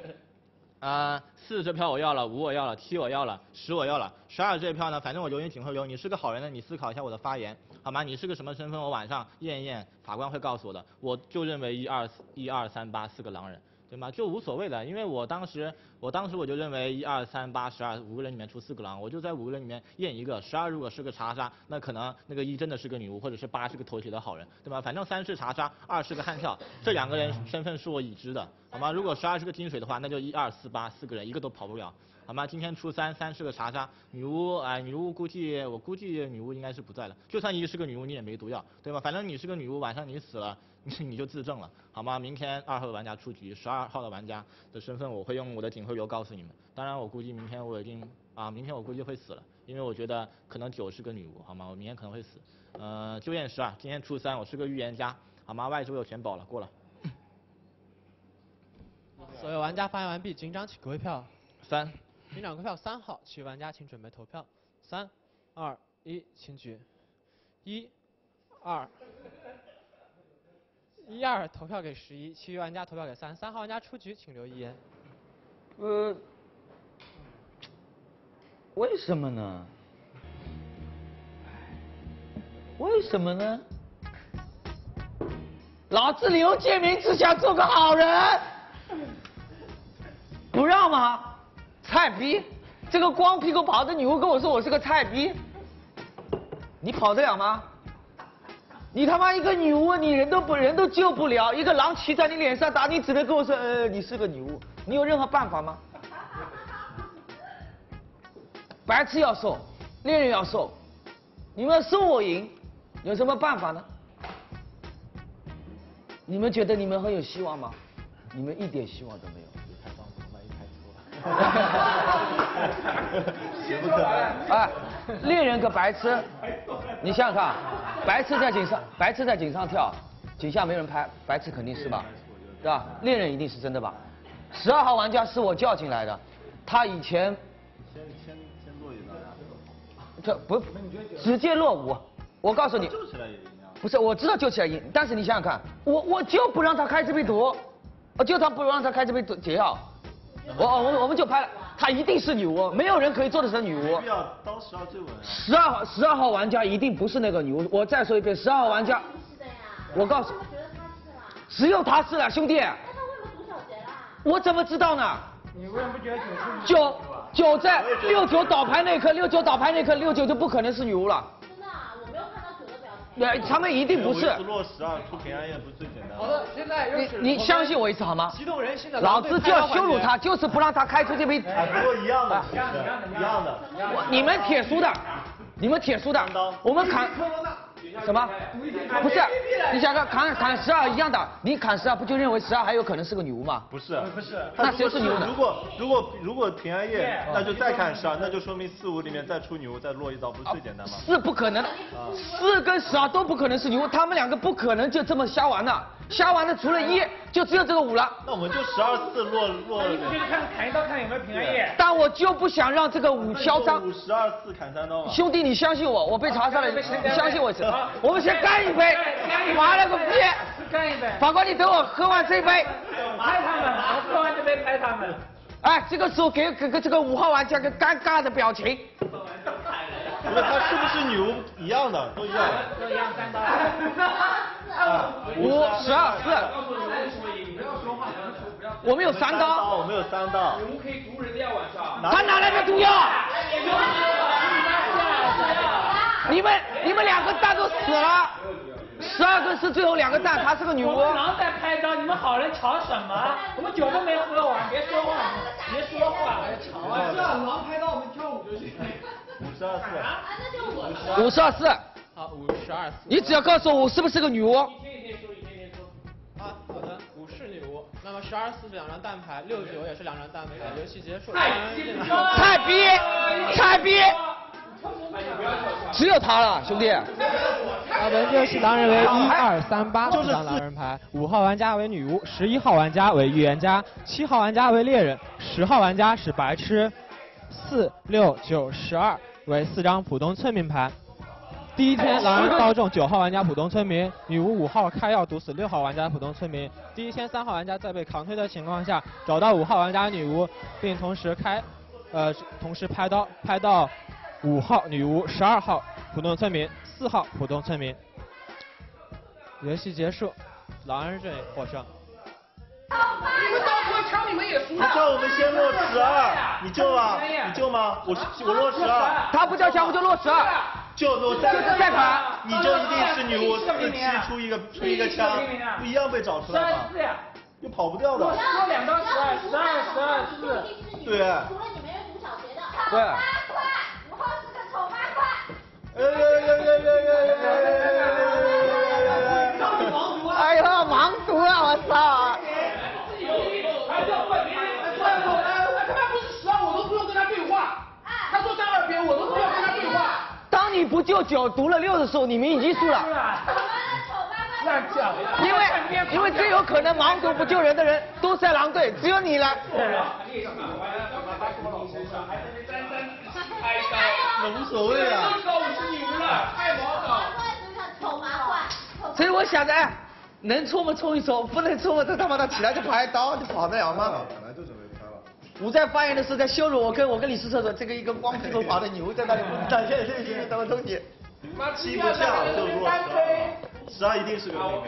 啊，四这票我要了，五我要了，七我要了，十我要了，十二这票呢，反正我留你警徽留。你是个好人呢，你思考一下我的发言，好吗？你是个什么身份？我晚上验一验，法官会告诉我的。我就认为一二一二三八四个狼人。对吗？就无所谓的，因为我当时，我当时我就认为一二三八十二五个人里面出四个狼，我就在五个人里面验一个。十二如果是个查杀，那可能那个一真的是个女巫，或者是八是个头铁的好人，对吧？反正三是查杀，二是个悍跳，这两个人身份是我已知的，好吗？如果十二是个金水的话，那就一二四八四个人一个都跑不了，好吗？今天出三，三是个查杀，女巫，哎，女巫估计我估计女巫应该是不在了，就算一是个女巫你也没毒药，对吧？反正你是个女巫，晚上你死了。你就自证了，好吗？明天二号的玩家出局，十二号的玩家的身份我会用我的警徽流告诉你们。当然，我估计明天我已经啊，明天我估计会死了，因为我觉得可能九是个女巫，好吗？我明天可能会死。呃，就验十二，今天初三，我是个预言家，好吗？外周有全保了，过了。所有玩家发言完毕，警长请归票。三。警长归票三号，其余玩家请准备投票。三、二、一，请举。一、二。一二投票给十一，其余玩家投票给三。三号玩家出局，请留一言。呃，为什么呢？为什么呢？老子刘建明只想做个好人，不让吗？菜逼！这个光屁股跑的女巫跟我说我是个菜逼，你跑得了吗？你他妈一个女巫，你人都不人都救不了，一个狼骑在你脸上打，你只能跟我说，呃，你是个女巫，你有任何办法吗？白痴要瘦，猎人要瘦，你们要送我赢，有什么办法呢？你们觉得你们很有希望吗？你们一点希望都没有。哎，猎人个白痴，你想想看，白痴在井上，白痴在井上跳，井下没人拍，白痴肯定是吧？对吧？猎人一定是真的吧？十二号玩家是我叫进来的，他以前先先先落一张呀？这不直接落伍，我告诉你，救起来也赢啊。不是，我知道救起来赢，但是你想想看，我我就不让他开这杯毒，我就他不让他开这杯毒解药。我我我们就拍了，她一定是女巫，没有人可以做得成女巫。要当十二最稳。十二号十二号玩家一定不是那个女巫，我再说一遍，十二号玩家。是的呀我告诉。你只有他是了，兄弟。那他为什么毒小杰了？我怎么知道呢？你为什么不觉得九是九九在六九倒牌那一刻，六九倒牌那一刻，六九就不可能是女巫了。对，他们一定不是。落实啊出平安夜不是最简单好的，现在你你相信我一次好吗？激动人心的。老子就要羞辱他，就是不让他开出这杯。不过一样的，一样的，一样的。你们铁叔的，你们铁叔的，我们砍。什么？不是，你想想砍砍十二一样的，你砍十二不就认为十二还有可能是个女巫吗？不是，不是，那谁是女巫呢？如果如果如果平安夜，那就再砍十二，那就说明四五里面再出女巫再落一刀，不是最简单吗？四不可能，四跟十二都不可能是女巫，他们两个不可能就这么瞎玩的，瞎玩的除了一就只有这个五了。那我们就十二次落落。你不就看砍一刀看有没有平安夜？但我就不想让这个五嚣张。五十二次砍三刀嘛。兄弟，你相信我，我被查杀了，你相信我一次。我们先干一杯，妈了个逼！干一杯。法官，你等我喝完这杯。拍他们，我喝完这杯拍他们。哎，这个时候给给个这个五号玩家个尴尬的表情。不是，他是不是女巫一样的，都一样。都一样三刀。五十二四。不要说话，我们有三刀。我们有三刀。女巫可以毒人的呀，晚上。他哪来的毒药？你们你们两个蛋都死了，十二个是最后两个蛋，她是个女巫。狼在拍照，你们好人瞧什么？我们酒都没喝完，别说话，别说话，瞧啊！是啊，狼拍到我们跳舞就行。五十二四。啊，那就我。五十二四。好，五十二四。你只要告诉我我是不是个女巫。一天一天说，一天一天说。啊，好的，五是女巫。那么十二四是两张蛋牌，六九也是两张蛋牌，游戏结束。菜逼，菜逼。只有他了，兄弟。我们这是狼人为一二三八四张狼人牌，五号玩家为女巫，十一号玩家为预言家，七号玩家为猎人，十号玩家是白痴，四六九十二为四张普通村民牌。第一天狼人刀中九号玩家普通村民，女巫五号开药毒死六号玩家普通村民。第一天三号玩家在被扛推的情况下找到五号玩家女巫，并同时开，呃，同时拍刀拍到五号女巫、十二号普通村民、四号普通村民。游戏结束，狼人阵获胜。他叫我们先落十二，你救吗？你救吗？我我落十二。他不交枪，我就落十二。就落就是在盘你就一定是女巫，四七出一个出一个枪，不一样被找出来吗？又跑不掉的。落两到十二，十二十二四。对。除了你们有赌小学的。对八块，五号是个丑八怪。哎呀呀呀呀呀呀！哎呀，盲毒啊！我操！还是要怪别人。他妈不是十二，我都不用跟他对话。他说在二边，我都不要跟他对话。当你不救九读了六的时候，你们已经输了。乱讲。因为因为最有可能盲毒不救人的人都在狼队，只有你了。我无所谓了，太。所以我想着，哎，能冲嘛冲一冲，不能冲嘛，这他妈的起来就拍刀，就跑得了吗？我在发言的时候在羞辱我，跟我跟李思特的，这个一个光披头发的牛在那里展现这些什么东西？妈七不像就落十二，十二一定是个妹妹。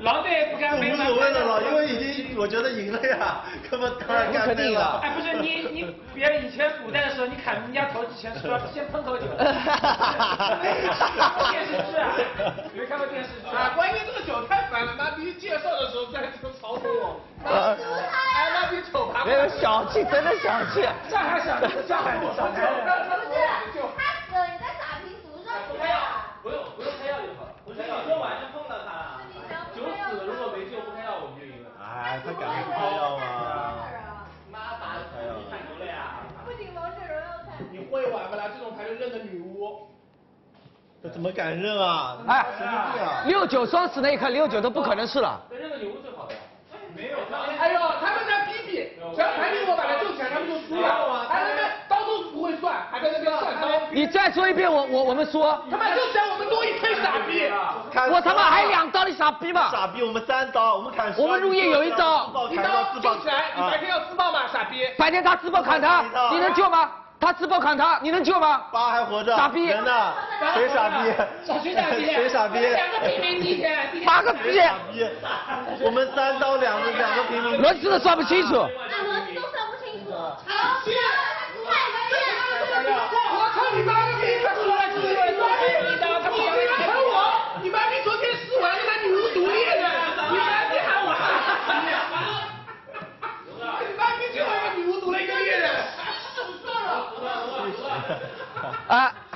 狼队不干杯无所谓了了，因为已经我觉得赢了呀，根本当然干定了。哎，不是你你别以前古代的时候，你砍人家头之前是不是要先喷口酒？电视剧啊，你没看过电视剧啊？关键这个酒太烦了，妈逼介绍的时候在这嘲讽我。哎，妈逼丑八怪。没有小气，真的小气。上海小上海小气。不是，他死了，你在傻逼毒上去了。不用不用开药就好了。不是你说晚上碰到他了，九死如果没救不开药我们就赢了。哎，他敢不开药吗？妈打的你太牛了呀！不仅王者荣耀菜。你会玩不啦？这种牌就认的女巫。这怎么敢认啊？哎！六九双死那一刻，六九都不可能是了。认个女巫最好的。没有。哎呦，他们在逼逼，只要排名我把他救起来，他们就输了。还在那边刀都不会算，还在那边算刀。你再说一遍，我我我们说。他妈就想我们多一推傻逼。我他妈还两刀，你傻逼吗？傻逼，我们三刀，我们砍。我们入夜有一刀。你刀救起来，你白天要自爆吗？傻逼。白天他自爆砍他，你能救吗？他自爆砍他，你能救吗？八还活着。傻逼。人呢？谁傻逼？谁傻逼？谁傻逼？两个平民第一天，八个逼。傻逼。我们三刀两个两个平民。轮子都算不清楚。啊，轮子都算不清楚。好，太危险了。我操你妈个逼！他出来出来，妈逼你的，他妈逼喊我！你妈逼昨天死完，你妈女巫毒猎人，你妈逼喊我！你妈逼最后一个女巫毒了一个猎人。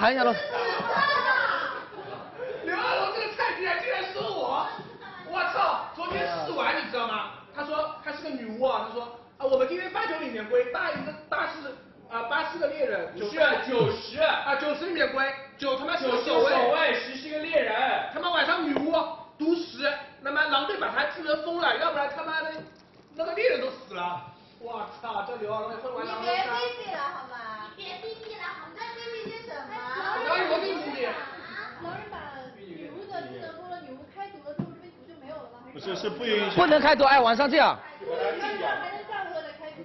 啊，还想说。刘二龙这个菜逼啊，竟然说我！我操！昨天试完你知道吗？他说他是个女巫啊，他说啊，我们今天八九里面归，八一个八是啊八是个猎人，九是九十 啊九十里面归，九他妈是九是个守卫，十是个猎人。他妈晚上女巫毒十，那么狼队把他技能封了，要不然他妈的那个猎人都死了。我操，这刘二龙会玩狼人杀。逼逼了好吗？别逼逼了好吗？在逼逼狼人把女巫的技能封了，女巫开毒了之后，这边毒就没有了吗？不是，是不允许。不能开毒，哎，晚上这样。还能下回合再开毒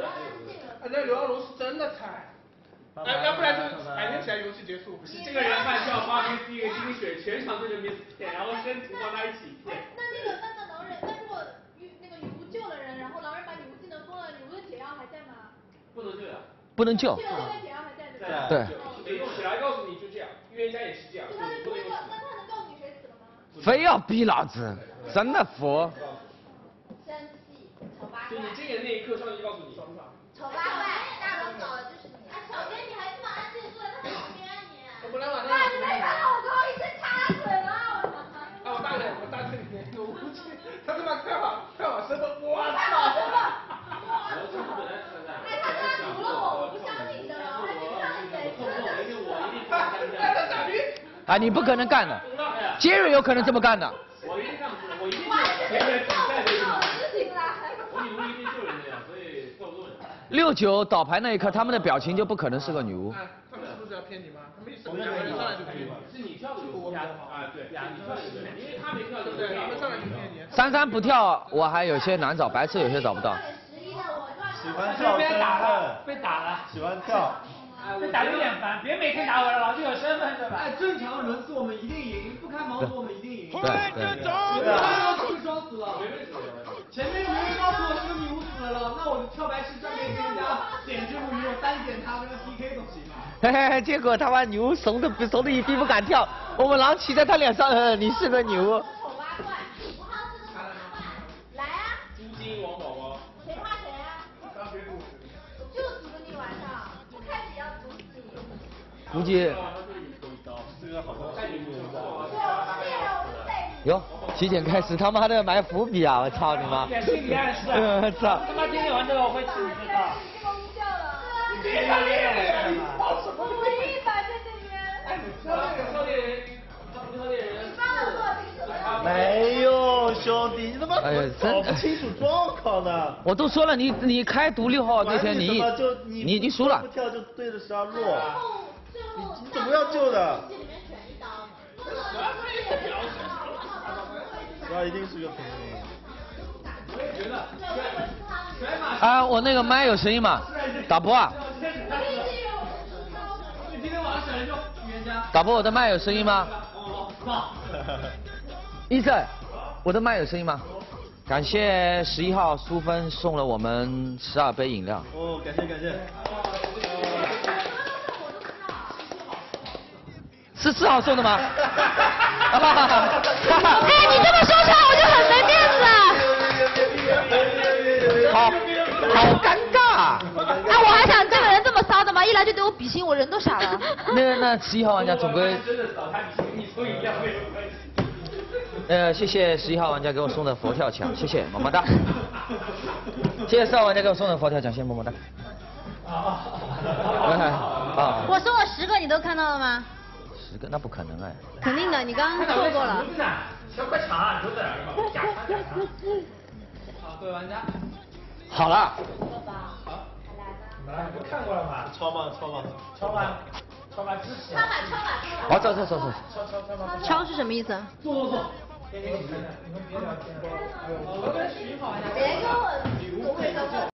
吧？啊，那刘二龙是真的菜。哎，要不然就改天起来游戏结束。不是这个人还需要发挥是一个精血，全场对着你舔，然后身体帮他一起舔。那那个那个狼人，那如果女那个女巫救了人，然后狼人把女巫技能封了，女巫的解药还在吗？不能这样。不能救。救了那个解药还在对吧？对。没用起来告诉你就这样，预言家也是这样。那他能告诉你谁死了吗？非要逼老子，真的服。生气，丑八怪。就你这个那一刻上帝告诉你，爽不爽？丑八怪，大龙搞的就是你。啊，小杰，你还这么安静坐在他旁边啊你？我本来晚上。那你没看到我最后一声插嘴吗？啊，我大腿，我大腿里面有武器，他他妈快往快往身后，我操！哎，他真的毒了我，我不相信的，我还没看见，真的。哎，这傻逼！啊，你不可能干的，杰瑞有可能这么干的。我一定干不出来，我一定就前面比赛的那种。我女巫一定救人的呀，所以够不。六九倒牌那一刻，他们的表情就不可能是个女巫。他们是不是要骗你吗？他们是两个人上来就骗你，是你跳的有呀啊对，你跳的有因为他没跳，对不对？他们上来就骗你。珊珊不跳，我还有些难找，白痴有些找不到。喜欢跳被打了，，被打了。喜欢跳。被打有点烦，别每天打我了，老子有身份对吧？哎，正常轮次我们一定赢，不开盲盒我们一定赢。对对对我刚刚是装死了，前面有人告诉我是个女巫死了，那我跳白痴专门跟人家点这部鱼，我单点他跟他 PK 总行。嘿嘿嘿，结果他妈牛怂的怂的一逼不敢跳，我们狼骑在他脸上，呃你是个牛。来估计哟，体检开始他妈的埋伏笔啊！我操你妈！点心理暗示。嗯操！他妈今天玩这个我会气你知道。你别打猎人，我唯一反在这边。哎，超猎人，超猎人。你帮我做这个。没有兄弟，你他妈哎真搞不清楚状况呢。我都说了，你你开读六号那天你你已经输了不。跳就对着十二落，你你怎么要救的？十二一定是个平民。啊，我那个麦有声音吗？打波啊，你今天晚上选人就冤家。导播我的麦有声音吗？医生，我的麦有声音吗？感谢十一号淑芬送了我们十二杯饮料。哦，感谢感谢。是四号送的吗？哎，你这么说出来我就很没面子。好，好尴尬。哎，我还想这个人这么骚的吗？一来就对我比心，我人都傻了。那那十一号玩家总归，真的找他，你抽饮料没有关系。呃，谢谢十一号玩家给我送的佛跳墙，谢谢，么么哒。谢谢四号玩家给我送的佛跳墙，谢谢么么哒。啊啊，我送了十个，你都看到了吗？十个那不可能哎。肯定的，你刚刚错过了。小快抢。好，各位玩家。好了。来，不看过了吗？超棒超棒。敲吧，敲吧，支持。敲吧敲吧敲吧。好，走走走走。敲敲敲吧。敲是什么意思？坐坐坐。别跟你们别聊天。我跟徐好呀。别跟我。